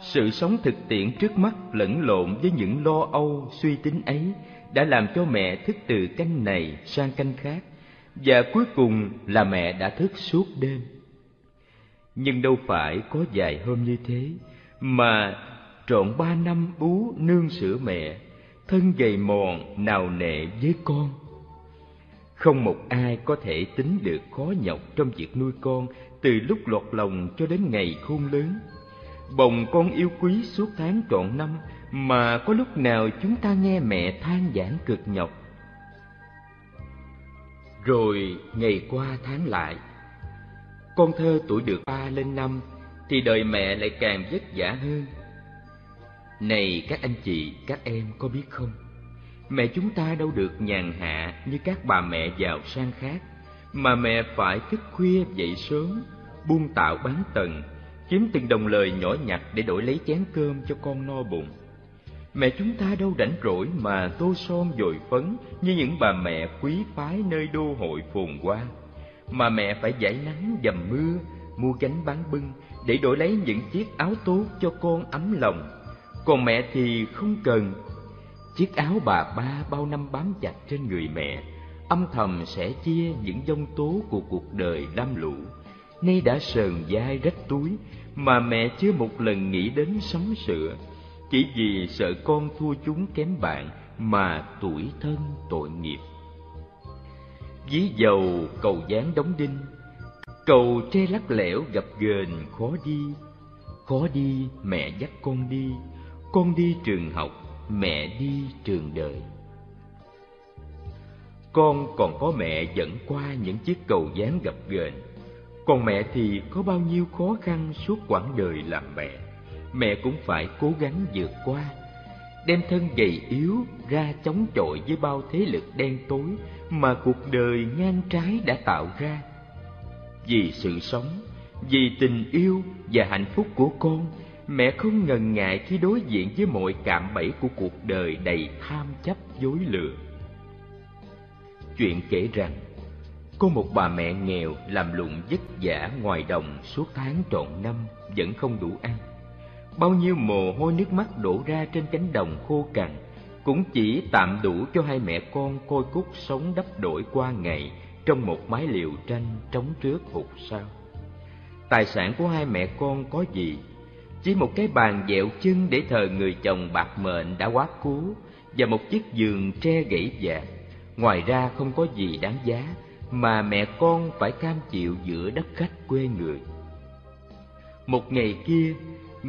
Sự sống thực tiễn trước mắt lẫn lộn với những lo âu, suy tính ấy đã làm cho mẹ thức từ canh này sang canh khác, và cuối cùng là mẹ đã thức suốt đêm. Nhưng đâu phải có vài hôm như thế mà trọn ba năm bú nương sữa mẹ, thân gầy mòn nào nệ với con. Không một ai có thể tính được khó nhọc trong việc nuôi con từ lúc lọt lòng cho đến ngày khôn lớn. Bồng con yêu quý suốt tháng trọn năm mà có lúc nào chúng ta nghe mẹ than giảng cực nhọc. Rồi ngày qua tháng lại, con thơ tuổi được ba lên năm thì đời mẹ lại càng vất vả hơn. Này các anh chị, các em có biết không? Mẹ chúng ta đâu được nhàn hạ như các bà mẹ giàu sang khác, mà mẹ phải thức khuya dậy sớm buôn tạo bán tần, kiếm từng đồng lời nhỏ nhặt để đổi lấy chén cơm cho con no bụng mẹ chúng ta đâu rảnh rỗi mà tô son dồi phấn như những bà mẹ quý phái nơi đô hội phồn hoa. Mà mẹ phải giải nắng dầm mưa, mua gánh bán bưng để đổi lấy những chiếc áo tốt cho con ấm lòng. Còn mẹ thì không cần. Chiếc áo bà ba bao năm bám chặt trên người mẹ, âm thầm sẽ chia những dông tố của cuộc đời lam lũ. Nay đã sờn dai rách túi mà mẹ chưa một lần nghĩ đến sắm sửa chỉ vì sợ con thua chúng kém bạn mà tuổi thân tội nghiệp. Ví dầu cầu dáng đóng đinh, cầu tre lắc lẻo gập ghềnh khó đi. Khó đi mẹ dắt con đi con đi trường học, mẹ đi trường đời. Con còn có mẹ dẫn qua những chiếc cầu dáng gập ghềnh còn mẹ thì có bao nhiêu khó khăn suốt quãng đời làm mẹ mẹ cũng phải cố gắng vượt qua, đem thân gầy yếu ra chống chọi với bao thế lực đen tối mà cuộc đời ngang trái đã tạo ra. Vì sự sống, vì tình yêu và hạnh phúc của con, mẹ không ngần ngại khi đối diện với mọi cạm bẫy của cuộc đời đầy tham chấp, dối lừa. Chuyện kể rằng, có một bà mẹ nghèo làm lụng vất vả ngoài đồng suốt tháng trọn năm vẫn không đủ ăn bao nhiêu mồ hôi nước mắt đổ ra trên cánh đồng khô cằn, cũng chỉ tạm đủ cho hai mẹ con coi cúc sống đắp đổi qua ngày trong một mái liều tranh trống trước hụt sau. Tài sản của hai mẹ con có gì? Chỉ một cái bàn dẹo chân để thờ người chồng bạc mệnh đã quá cố và một chiếc giường tre gãy vạc ngoài ra không có gì đáng giá mà mẹ con phải cam chịu giữa đất khách quê người. Một ngày kia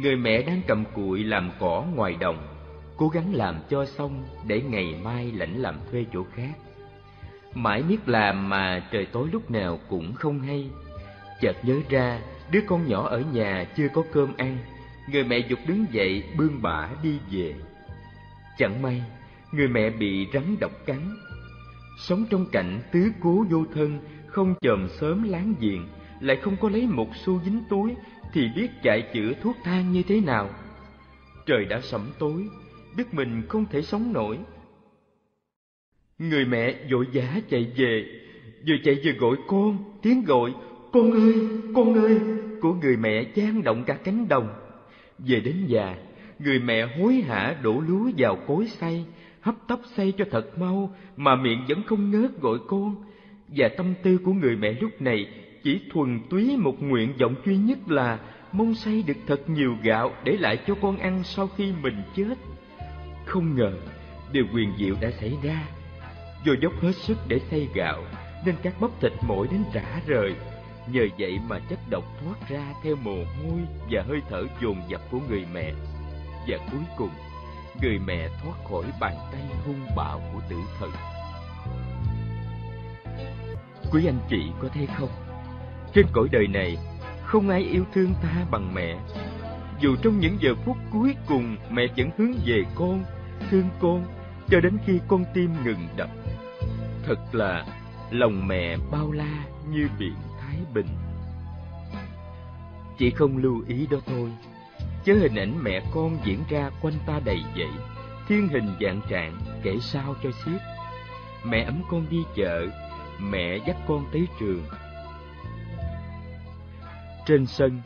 người mẹ đang cầm cụi làm cỏ ngoài đồng, cố gắng làm cho xong để ngày mai lãnh làm thuê chỗ khác. Mãi biết làm mà trời tối lúc nào cũng không hay. Chợt nhớ ra, đứa con nhỏ ở nhà chưa có cơm ăn, người mẹ dục đứng dậy bươn bả đi về. Chẳng may, người mẹ bị rắn độc cắn. Sống trong cảnh tứ cố vô thân, không chòm sớm láng giềng, lại không có lấy một xu dính túi thì biết chạy chữa thuốc thang như thế nào. Trời đã sẩm tối biết mình không thể sống nổi. Người mẹ vội vã chạy về, vừa chạy vừa gọi, con, tiếng gọi, con ơi con ơi! Của người mẹ chan động cả cánh đồng. Về đến nhà, người mẹ hối hả đổ lúa vào cối xay, hấp tấp xay cho thật mau, mà miệng vẫn không ngớt gọi con. Và tâm tư của người mẹ lúc này chỉ thuần túy một nguyện vọng duy nhất là mong xây được thật nhiều gạo để lại cho con ăn sau khi mình chết. Không ngờ, điều quyền diệu đã xảy ra. Do dốc hết sức để xây gạo, nên các bắp thịt mỏi đến rã rời. Nhờ vậy mà chất độc thoát ra theo mồ hôi và hơi thở dồn dập của người mẹ. Và cuối cùng, người mẹ thoát khỏi bàn tay hung bạo của tử thần. Quý anh chị có thấy không? Trên cõi đời này không ai yêu thương ta bằng mẹ. Dù trong những giờ phút cuối cùng mẹ vẫn hướng về con, thương con, cho đến khi con tim ngừng đập. Thật là lòng mẹ bao la như biển Thái Bình. Chỉ không lưu ý đó thôi, chớ hình ảnh mẹ con diễn ra quanh ta đầy dậy thiên hình dạng trạng kể sao cho xiết. Mẹ ấm con đi chợ, mẹ dắt con tới trường. Trên sân,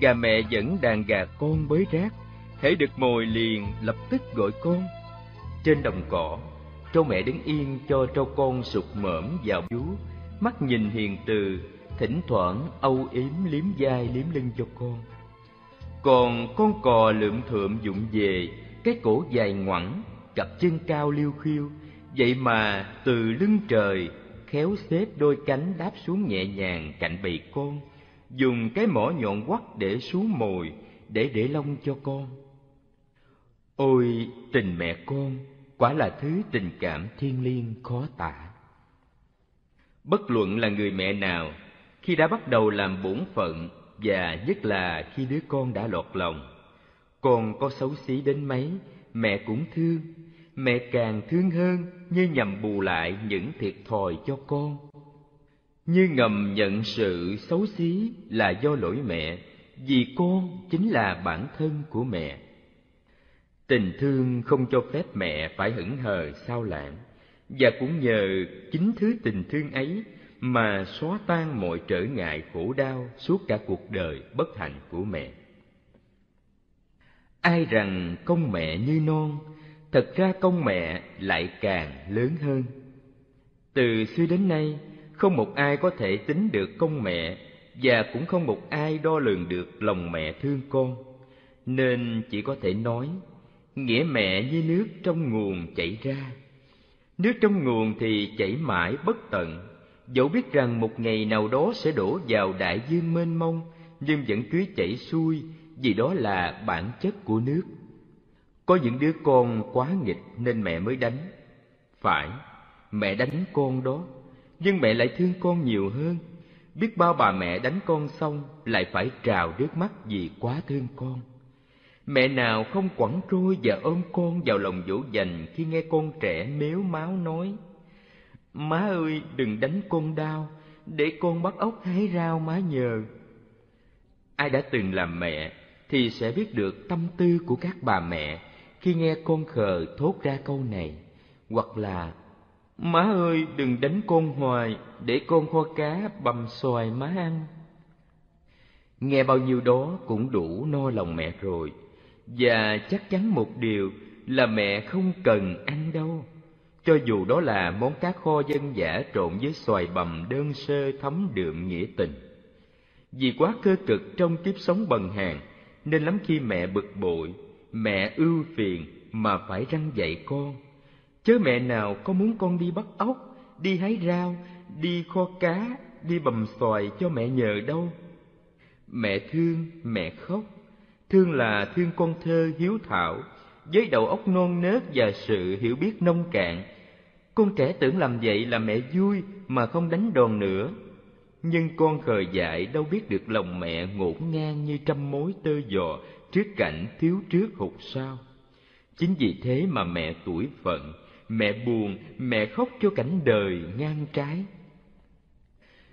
gà mẹ dẫn đàn gà con bới rác, thấy được mồi liền lập tức gọi con. Trên đồng cỏ, trâu mẹ đứng yên cho trâu con sụt mõm vào vú, mắt nhìn hiền từ, thỉnh thoảng âu yếm liếm vai liếm lưng cho con. Còn con cò lượm thượm dụng về, cái cổ dài ngoẳng, cặp chân cao liêu khiêu, vậy mà từ lưng trời khéo xếp đôi cánh đáp xuống nhẹ nhàng cạnh bầy con, dùng cái mỏ nhọn quắt để xuống mồi, để để lông cho con. Ôi tình mẹ con, quả là thứ tình cảm thiêng liêng khó tả. Bất luận là người mẹ nào, khi đã bắt đầu làm bổn phận và nhất là khi đứa con đã lọt lòng, con có xấu xí đến mấy, mẹ cũng thương, mẹ càng thương hơn như nhằm bù lại những thiệt thòi cho con. Như ngầm nhận sự xấu xí là do lỗi mẹ, vì con chính là bản thân của mẹ. Tình thương không cho phép mẹ phải hững hờ sao lãng, và cũng nhờ chính thứ tình thương ấy mà xóa tan mọi trở ngại khổ đau suốt cả cuộc đời bất hạnh của mẹ. Ai rằng công mẹ như non, thật ra công mẹ lại càng lớn hơn. Từ xưa đến nay, không một ai có thể tính được công mẹ và cũng không một ai đo lường được lòng mẹ thương con, nên chỉ có thể nói nghĩa mẹ như nước trong nguồn chảy ra. Nước trong nguồn thì chảy mãi bất tận, dẫu biết rằng một ngày nào đó sẽ đổ vào đại dương mênh mông, nhưng vẫn cứ chảy xuôi vì đó là bản chất của nước. Có những đứa con quá nghịch nên mẹ mới đánh. Phải, mẹ đánh con đó, nhưng mẹ lại thương con nhiều hơn. Biết bao bà mẹ đánh con xong lại phải trào nước mắt vì quá thương con. Mẹ nào không quẳng trôi và ôm con vào lòng dỗ dành khi nghe con trẻ mếu máo nói Má ơi đừng đánh con đau, để con bắt ốc hái rau má nhờ. Ai đã từng làm mẹ thì sẽ biết được tâm tư của các bà mẹ khi nghe con khờ thốt ra câu này, hoặc là Má ơi đừng đánh con hoài, để con kho cá bầm xoài má ăn. Nghe bao nhiêu đó cũng đủ no lòng mẹ rồi, và chắc chắn một điều là mẹ không cần ăn đâu. Cho dù đó là món cá kho dân dã trộn với xoài bầm đơn sơ thấm đượm nghĩa tình. Vì quá cơ cực trong kiếp sống bần hàng, nên lắm khi mẹ bực bội, mẹ ưu phiền mà phải răng dạy con. Chớ mẹ nào có muốn con đi bắt ốc, đi hái rau, đi kho cá, đi bầm xoài cho mẹ nhờ đâu. Mẹ thương, mẹ khóc, thương là thương con thơ hiếu thảo, với đầu óc non nớt và sự hiểu biết nông cạn. Con trẻ tưởng làm vậy là mẹ vui mà không đánh đòn nữa. Nhưng con khờ dại đâu biết được lòng mẹ ngổn ngang như trăm mối tơ giò trước cảnh thiếu trước hụt sau. Chính vì thế mà mẹ tuổi phận, mẹ buồn, mẹ khóc cho cảnh đời ngang trái.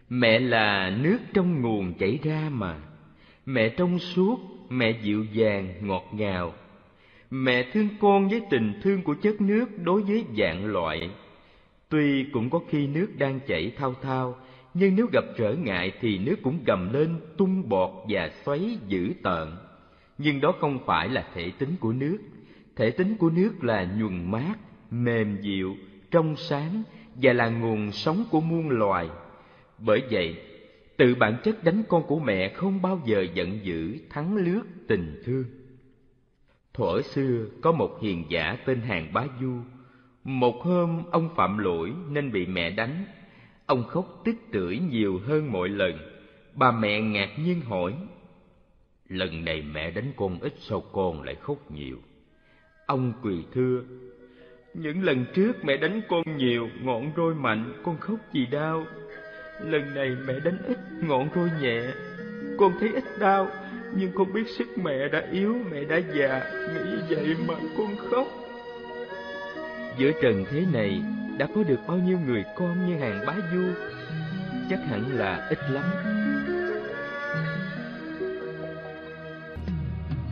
Mẹ là nước trong nguồn chảy ra mà, mẹ trong suốt, mẹ dịu dàng, ngọt ngào. Mẹ thương con với tình thương của chất nước đối với dạng loại. Tuy cũng có khi nước đang chảy thao thao, nhưng nếu gặp trở ngại thì nước cũng gầm lên tung bọt và xoáy dữ tợn. Nhưng đó không phải là thể tính của nước. Thể tính của nước là nhuần mát, mềm dịu, trong sáng và là nguồn sống của muôn loài. Bởi vậy, tự bản chất đánh con của mẹ không bao giờ giận dữ thắng lướt tình thương. Thuở xưa có một hiền giả tên Hàng Bá Du. Một hôm ông phạm lỗi nên bị mẹ đánh. Ông khóc tức tưởi nhiều hơn mọi lần. Bà mẹ ngạc nhiên hỏi, Lần này mẹ đánh con ít sao con lại khóc nhiều? Ông quỳ thưa, những lần trước mẹ đánh con nhiều, ngọn roi mạnh, con khóc vì đau. Lần này mẹ đánh ít, ngọn roi nhẹ, con thấy ít đau Nhưng con biết sức mẹ đã yếu Mẹ đã già. Nghĩ vậy mà con khóc. Giữa trần thế này Đã có được bao nhiêu người con như hàng bá du? Chắc hẳn là ít lắm.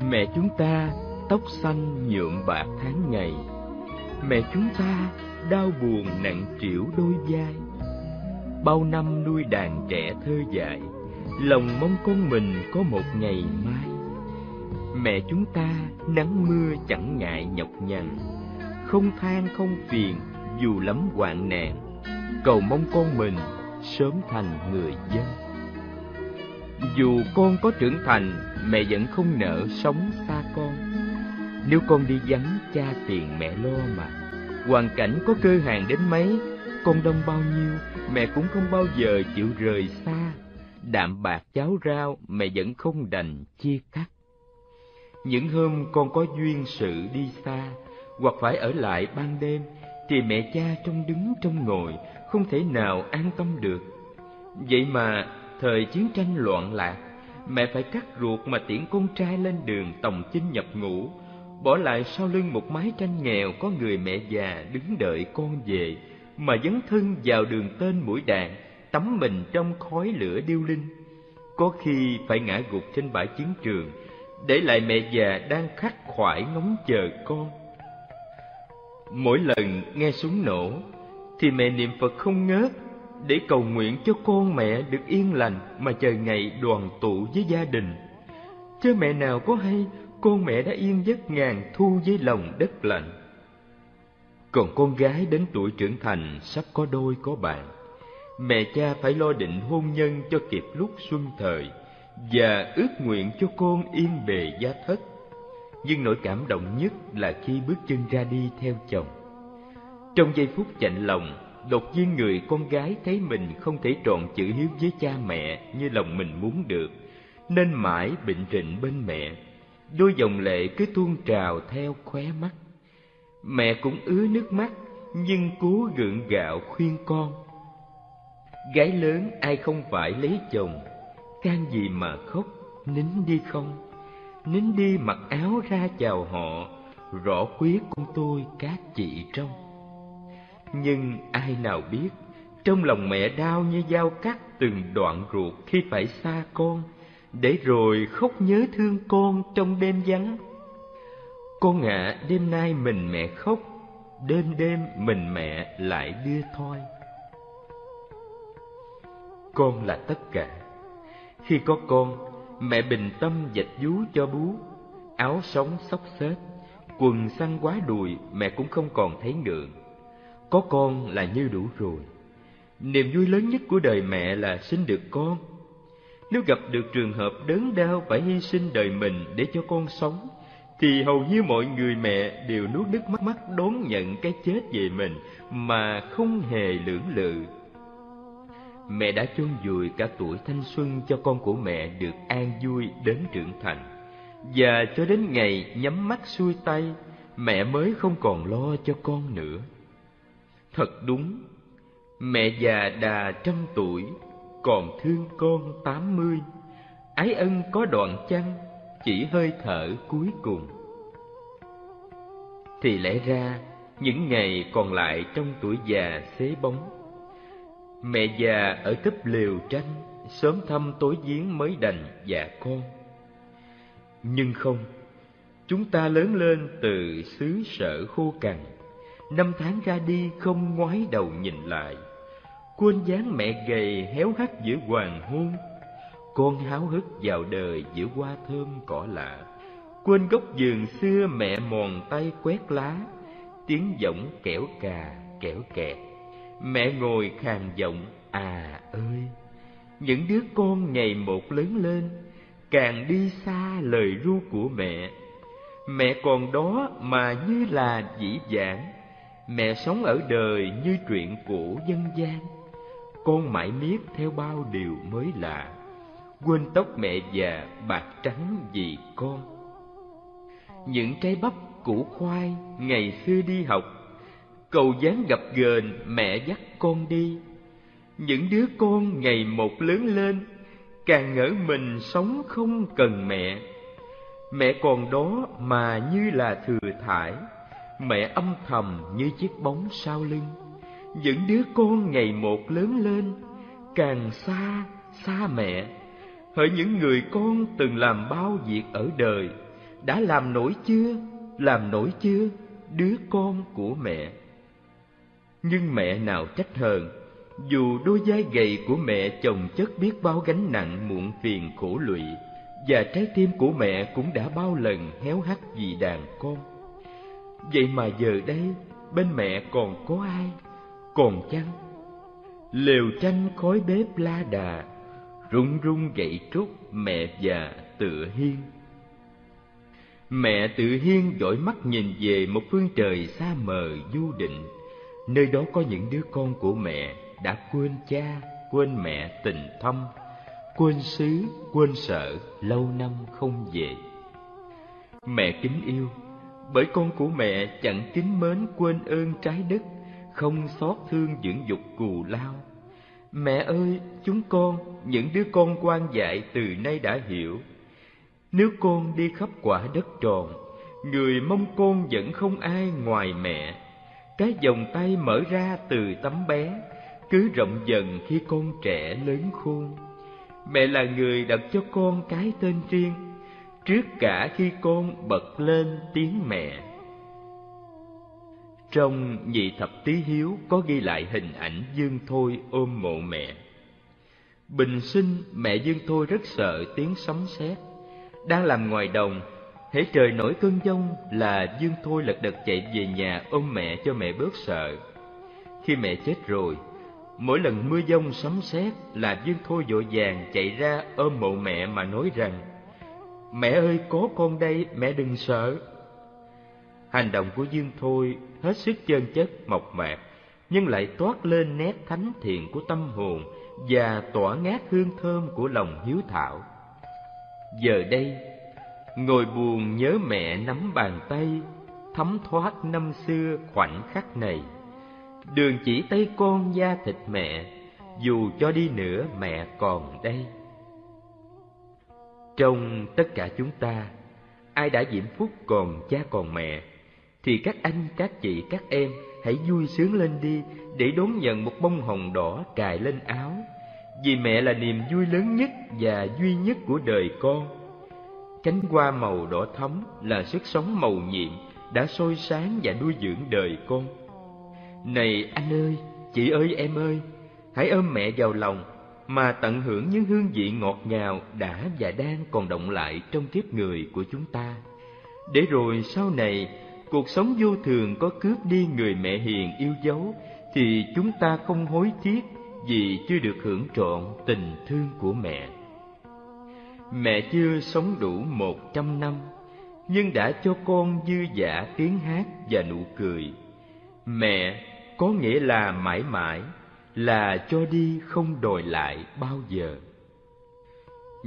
Mẹ chúng ta tóc xanh nhuộm bạc tháng ngày. Mẹ chúng ta đau buồn nặng trĩu đôi vai. Bao năm nuôi đàn trẻ thơ dại, lòng mong con mình có một ngày mai. Mẹ chúng ta nắng mưa chẳng ngại nhọc nhằn, không than không phiền dù lắm hoạn nạn. Cầu mong con mình sớm thành người dân. Dù con có trưởng thành, mẹ vẫn không nỡ sống xa con. Nếu con đi vắng cha tiền mẹ lo mà. Hoàn cảnh có cơ hàng đến mấy, con đông bao nhiêu, mẹ cũng không bao giờ chịu rời xa. Đạm bạc cháo rau, mẹ vẫn không đành chia cắt. Những hôm con có duyên sự đi xa, hoặc phải ở lại ban đêm, thì mẹ cha trong đứng trong ngồi, không thể nào an tâm được. Vậy mà thời chiến tranh loạn lạc, mẹ phải cắt ruột mà tiễn con trai lên đường tòng chinh nhập ngũ bỏ lại sau lưng một mái tranh nghèo có người mẹ già đứng đợi con về, mà dấn thân vào đường tên mũi đạn, tắm mình trong khói lửa điêu linh. Có khi phải ngã gục trên bãi chiến trường, để lại mẹ già đang khắc khoải ngóng chờ con. Mỗi lần nghe súng nổ, thì mẹ niệm phật không ngớt, để cầu nguyện cho con mẹ được yên lành mà chờ ngày đoàn tụ với gia đình. Chứ mẹ nào có hay con mẹ đã yên giấc ngàn thu với lòng đất lạnh. Còn con gái đến tuổi trưởng thành sắp có đôi có bạn. Mẹ cha phải lo định hôn nhân cho kịp lúc xuân thời và ước nguyện cho con yên bề gia thất. Nhưng nỗi cảm động nhất là khi bước chân ra đi theo chồng. Trong giây phút chạnh lòng, đột nhiên người con gái thấy mình không thể trọn chữ hiếu với cha mẹ như lòng mình muốn được, nên mãi bệnh rịnh bên mẹ đôi dòng lệ cứ tuôn trào theo khóe mắt. Mẹ cũng ứa nước mắt, nhưng cố gượng gạo khuyên con. Gái lớn ai không phải lấy chồng, can gì mà khóc, nín đi không? Nín đi mặc áo ra chào họ, rõ quyết con tôi các chị trong. Nhưng ai nào biết, trong lòng mẹ đau như dao cắt từng đoạn ruột khi phải xa con để rồi khóc nhớ thương con trong đêm vắng. Con ạ à, đêm nay mình mẹ khóc đêm đêm mình mẹ lại đưa thôi con là tất cả. Khi có con mẹ bình tâm dạch vú cho bú. Áo sống xốc xếch quần săn quá đùi mẹ cũng không còn thấy ngượng. Có con là như đủ rồi. Niềm vui lớn nhất của đời mẹ là sinh được con nếu gặp được trường hợp đớn đau phải hy sinh đời mình để cho con sống, thì hầu như mọi người mẹ đều nuốt nước mắt mắt đón nhận cái chết về mình mà không hề lưỡng lự. Mẹ đã chôn vùi cả tuổi thanh xuân cho con của mẹ được an vui đến trưởng thành. Và cho đến ngày nhắm mắt xuôi tay, mẹ mới không còn lo cho con nữa. Thật đúng, mẹ già đà trăm tuổi còn thương con tám mươi, ái ân có đoạn chăng, chỉ hơi thở cuối cùng. Thì lẽ ra, những ngày còn lại trong tuổi già xế bóng, mẹ già ở tấp liều tranh, sớm thăm tối giếng mới đành dạ con. Nhưng không, chúng ta lớn lên từ xứ sở khô cằn, năm tháng ra đi không ngoái đầu nhìn lại quên dáng mẹ gầy héo hắt giữa hoàng hôn, con háo hức vào đời giữa hoa thơm cỏ lạ. Quên gốc vườn xưa mẹ mòn tay quét lá, tiếng giọng kẻo cà, kẻo kẹt. Mẹ ngồi khàn giọng à ơi! Những đứa con ngày một lớn lên, càng đi xa lời ru của mẹ. Mẹ còn đó mà như là dĩ vãng. Mẹ sống ở đời như truyện cổ dân gian con mãi miết theo bao điều mới lạ. Quên tóc mẹ già bạc trắng vì con. Những trái bắp củ khoai ngày xưa đi học, cầu dáng gặp gờn mẹ dắt con đi. Những đứa con ngày một lớn lên, càng ngỡ mình sống không cần mẹ. Mẹ còn đó mà như là thừa thải, mẹ âm thầm như chiếc bóng sau lưng những đứa con ngày một lớn lên, càng xa xa mẹ. Hỡi những người con từng làm bao việc ở đời, đã làm nổi chưa? Làm nổi chưa? Đứa con của mẹ. Nhưng mẹ nào trách hờn, dù đôi vai gầy của mẹ chồng chất biết bao gánh nặng muộn phiền khổ lụy, và trái tim của mẹ cũng đã bao lần héo hắt vì đàn con. Vậy mà giờ đây, bên mẹ còn có ai? Còn chăng lều tranh khói bếp la đà, rung rung gậy trúc mẹ già tựa hiên. Mẹ tự hiên dõi mắt nhìn về một phương trời xa mờ du định. Nơi đó có những đứa con của mẹ đã quên cha, quên mẹ tình thâm, quên xứ, quên sợ lâu năm không về. Mẹ kính yêu, bởi con của mẹ chẳng kính mến quên ơn trái đất không xót thương dưỡng dục cù lao. Mẹ ơi, chúng con, những đứa con quan dại từ nay đã hiểu. Nếu con đi khắp quả đất tròn, người mong con vẫn không ai ngoài mẹ. Cái vòng tay mở ra từ tấm bé, cứ rộng dần khi con trẻ lớn khôn. Mẹ là người đặt cho con cái tên riêng, trước cả khi con bật lên tiếng mẹ trong nhị thập tý hiếu có ghi lại hình ảnh dương thôi ôm mộ mẹ. Bình sinh, mẹ dương thôi rất sợ tiếng sấm sét. Đang làm ngoài đồng, hễ trời nổi cơn giông là dương thôi lật đật chạy về nhà ôm mẹ cho mẹ bớt sợ. Khi mẹ chết rồi, mỗi lần mưa giông sấm sét là dương thôi vội vàng chạy ra ôm mộ mẹ mà nói rằng, mẹ ơi, có con đây, mẹ đừng sợ hành động của dương thôi hết sức chân chất, mộc mạc, nhưng lại toát lên nét thánh thiện của tâm hồn và tỏa ngát hương thơm của lòng hiếu thảo. Giờ đây, ngồi buồn nhớ mẹ nắm bàn tay, thấm thoát năm xưa khoảnh khắc này. Đường chỉ tay con da thịt mẹ, dù cho đi nữa mẹ còn đây. Trong tất cả chúng ta, ai đã diễm phúc còn cha còn mẹ thì các anh, các chị, các em, hãy vui sướng lên đi để đón nhận một bông hồng đỏ cài lên áo. Vì mẹ là niềm vui lớn nhất và duy nhất của đời con. Cánh hoa màu đỏ thắm là sức sống màu nhiệm đã sôi sáng và nuôi dưỡng đời con. Này anh ơi, chị ơi em ơi, hãy ôm mẹ vào lòng mà tận hưởng những hương vị ngọt ngào đã và đang còn động lại trong kiếp người của chúng ta. Để rồi sau này cuộc sống vô thường có cướp đi người mẹ hiền yêu dấu, thì chúng ta không hối tiếc vì chưa được hưởng trọn tình thương của mẹ. Mẹ chưa sống đủ một trăm năm, nhưng đã cho con dư dả tiếng hát và nụ cười. Mẹ có nghĩa là mãi mãi, là cho đi không đòi lại bao giờ.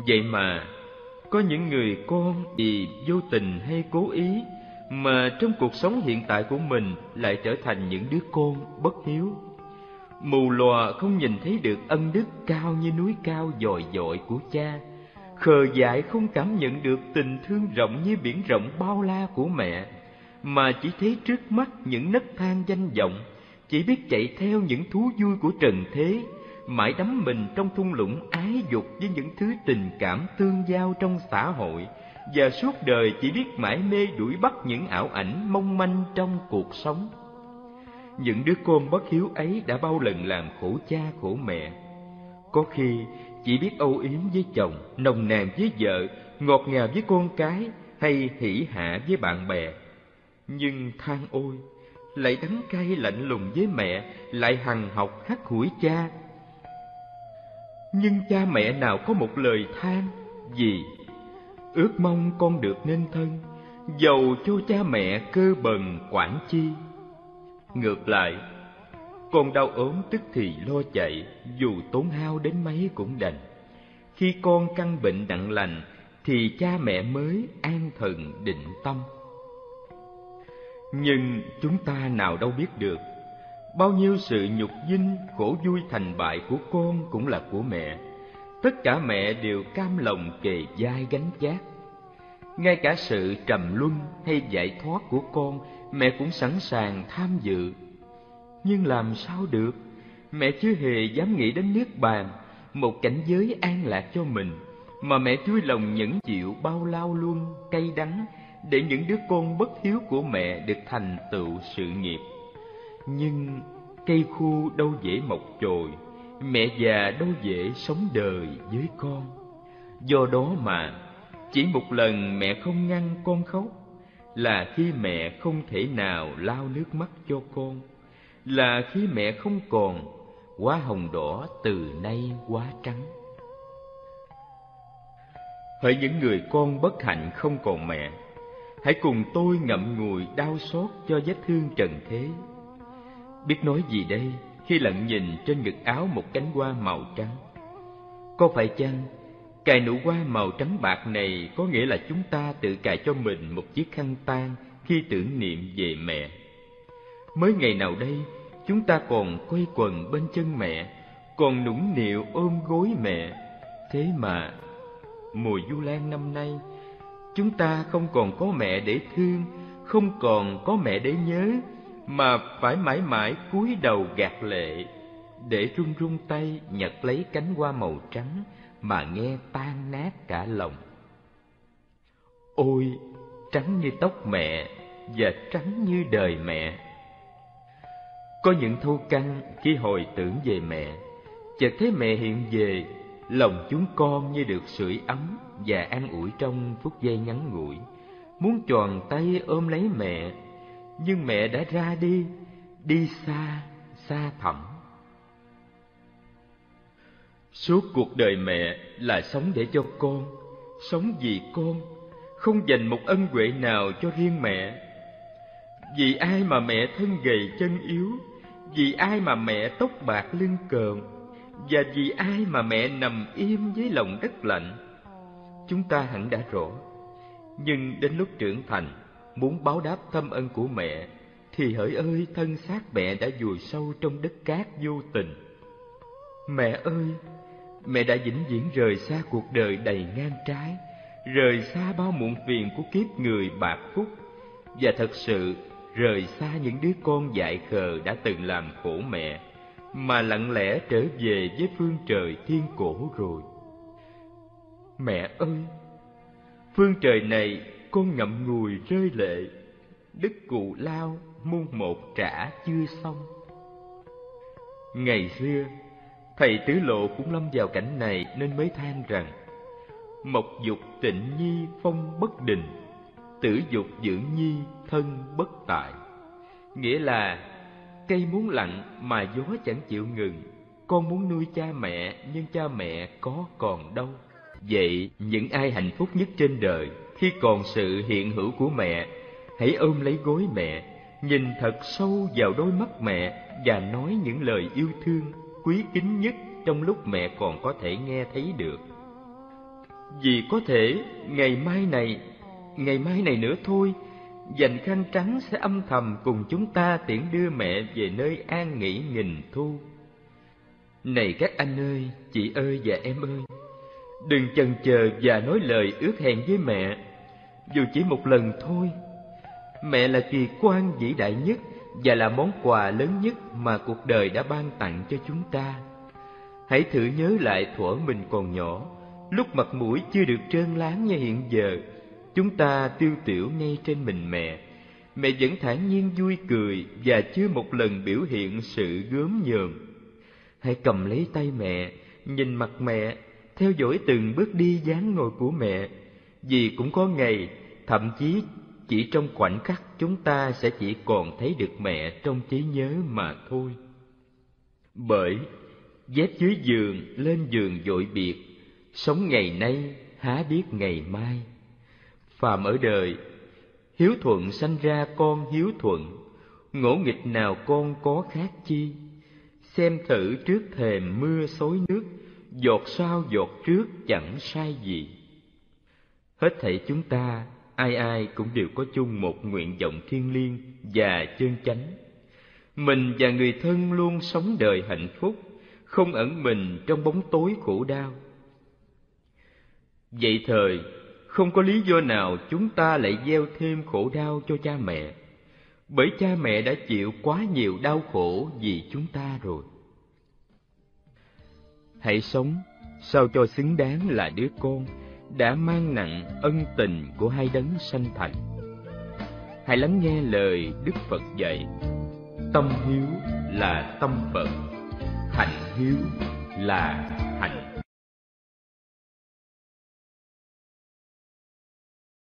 Vậy mà, có những người con vì vô tình hay cố ý mà trong cuộc sống hiện tại của mình lại trở thành những đứa con bất hiếu. Mù lòa không nhìn thấy được ân đức cao như núi cao dồi dội của cha. Khờ dại không cảm nhận được tình thương rộng như biển rộng bao la của mẹ, mà chỉ thấy trước mắt những nấc thang danh vọng, chỉ biết chạy theo những thú vui của trần thế, mãi đắm mình trong thung lũng ái dục với những thứ tình cảm tương giao trong xã hội và suốt đời chỉ biết mãi mê đuổi bắt những ảo ảnh mong manh trong cuộc sống. Những đứa con bất hiếu ấy đã bao lần làm khổ cha khổ mẹ. Có khi chỉ biết âu yếm với chồng, nồng nàn với vợ, ngọt ngào với con cái hay hỉ hạ với bạn bè. Nhưng than ôi, lại đắng cay lạnh lùng với mẹ, lại hằng học khắc hủi cha. Nhưng cha mẹ nào có một lời than gì ước mong con được nên thân dầu cho cha mẹ cơ bần quản chi. Ngược lại, con đau ốm tức thì lo chạy, dù tốn hao đến mấy cũng đành. Khi con căn bệnh nặng lành, thì cha mẹ mới an thần định tâm. Nhưng chúng ta nào đâu biết được, bao nhiêu sự nhục dinh khổ vui thành bại của con cũng là của mẹ tất cả mẹ đều cam lòng kề vai gánh vác ngay cả sự trầm luân hay giải thoát của con, mẹ cũng sẵn sàng tham dự. Nhưng làm sao được? Mẹ chưa hề dám nghĩ đến nước bàn, một cảnh giới an lạc cho mình, mà mẹ vui lòng nhẫn chịu bao lao luôn, cay đắng, để những đứa con bất hiếu của mẹ được thành tựu sự nghiệp. Nhưng cây khu đâu dễ mọc chồi mẹ già đâu dễ sống đời với con. Do đó mà, chỉ một lần mẹ không ngăn con khóc là khi mẹ không thể nào lau nước mắt cho con, là khi mẹ không còn quá hồng đỏ từ nay quá trắng. Hỡi những người con bất hạnh không còn mẹ, hãy cùng tôi ngậm ngùi đau xót cho vết thương trần thế. Biết nói gì đây? Khi lận nhìn trên ngực áo một cánh hoa màu trắng. Có phải chăng, cài nụ hoa màu trắng bạc này có nghĩa là chúng ta tự cài cho mình một chiếc khăn tang khi tưởng niệm về mẹ? Mới ngày nào đây, chúng ta còn quay quần bên chân mẹ, còn nũng nịu ôm gối mẹ. Thế mà, mùa du lan năm nay, chúng ta không còn có mẹ để thương, không còn có mẹ để nhớ mà phải mãi mãi cúi đầu gạt lệ, để run run tay nhặt lấy cánh hoa màu trắng mà nghe tan nát cả lòng. Ôi, trắng như tóc mẹ và trắng như đời mẹ. Có những thâu căng khi hồi tưởng về mẹ chợt thấy mẹ hiện về, lòng chúng con như được sưởi ấm và an ủi trong phút giây ngắn ngủi. Muốn tròn tay ôm lấy mẹ nhưng mẹ đã ra đi đi xa xa thẳm. Suốt cuộc đời mẹ là sống để cho con, sống vì con, không dành một ân huệ nào cho riêng mẹ. Vì ai mà mẹ thân gầy chân yếu, vì ai mà mẹ tóc bạc lưng cờm và vì ai mà mẹ nằm im dưới lòng đất lạnh, chúng ta hẳn đã rõ. Nhưng đến lúc trưởng thành muốn báo đáp thâm ân của mẹ, thì hỡi ơi, thân xác mẹ đã vùi sâu trong đất cát vô tình. Mẹ ơi, mẹ đã vĩnh viễn rời xa cuộc đời đầy ngang trái, rời xa bao muộn phiền của kiếp người bạc phúc và thật sự rời xa những đứa con dại khờ đã từng làm khổ mẹ, mà lặng lẽ trở về với phương trời thiên cổ rồi. Mẹ ơi, phương trời này con ngậm ngùi rơi lệ, đức cụ lao muôn một trả chưa xong. Ngày xưa, thầy tứ lộ cũng lâm vào cảnh này nên mới than rằng, mộc dục tịnh nhi phong bất định, tử dục dưỡng nhi thân bất tại. Nghĩa là, cây muốn lặng mà gió chẳng chịu ngừng, con muốn nuôi cha mẹ nhưng cha mẹ có còn đâu. Vậy những ai hạnh phúc nhất trên đời khi còn sự hiện hữu của mẹ, hãy ôm lấy gối mẹ, nhìn thật sâu vào đôi mắt mẹ và nói những lời yêu thương quý kính nhất trong lúc mẹ còn có thể nghe thấy được. Vì có thể, ngày mai này, ngày mai này nữa thôi, dành khăn trắng sẽ âm thầm cùng chúng ta tiễn đưa mẹ về nơi an nghỉ nghìn thu. Này các anh ơi, chị ơi và em ơi, đừng chần chờ và nói lời ước hẹn với mẹ dù chỉ một lần thôi, mẹ là kỳ quan vĩ đại nhất và là món quà lớn nhất mà cuộc đời đã ban tặng cho chúng ta. Hãy thử nhớ lại thuở mình còn nhỏ, lúc mặt mũi chưa được trơn láng như hiện giờ, chúng ta tiêu tiểu ngay trên mình mẹ. Mẹ vẫn thản nhiên vui cười và chưa một lần biểu hiện sự gớm nhờn hãy cầm lấy tay mẹ, nhìn mặt mẹ, theo dõi từng bước đi dáng ngồi của mẹ vì cũng có ngày, thậm chí chỉ trong khoảnh khắc chúng ta sẽ chỉ còn thấy được mẹ trong trí nhớ mà thôi. Bởi dép dưới giường lên giường dội biệt, sống ngày nay, há biết ngày mai. Phàm ở đời, hiếu thuận sanh ra con hiếu thuận, ngỗ nghịch nào con có khác chi? Xem thử trước thềm mưa xối nước, giọt sau giọt trước chẳng sai gì hết thảy chúng ta ai ai cũng đều có chung một nguyện vọng thiêng liêng và chân chánh mình và người thân luôn sống đời hạnh phúc không ẩn mình trong bóng tối khổ đau Vậy thời, không có lý do nào chúng ta lại gieo thêm khổ đau cho cha mẹ, bởi cha mẹ đã chịu quá nhiều đau khổ vì chúng ta rồi. Hãy sống sao cho xứng đáng là đứa con đã mang nặng ân tình của hai đấng sanh thành. Hãy lắng nghe lời Đức Phật dạy. Tâm hiếu là tâm Phật, hạnh hiếu là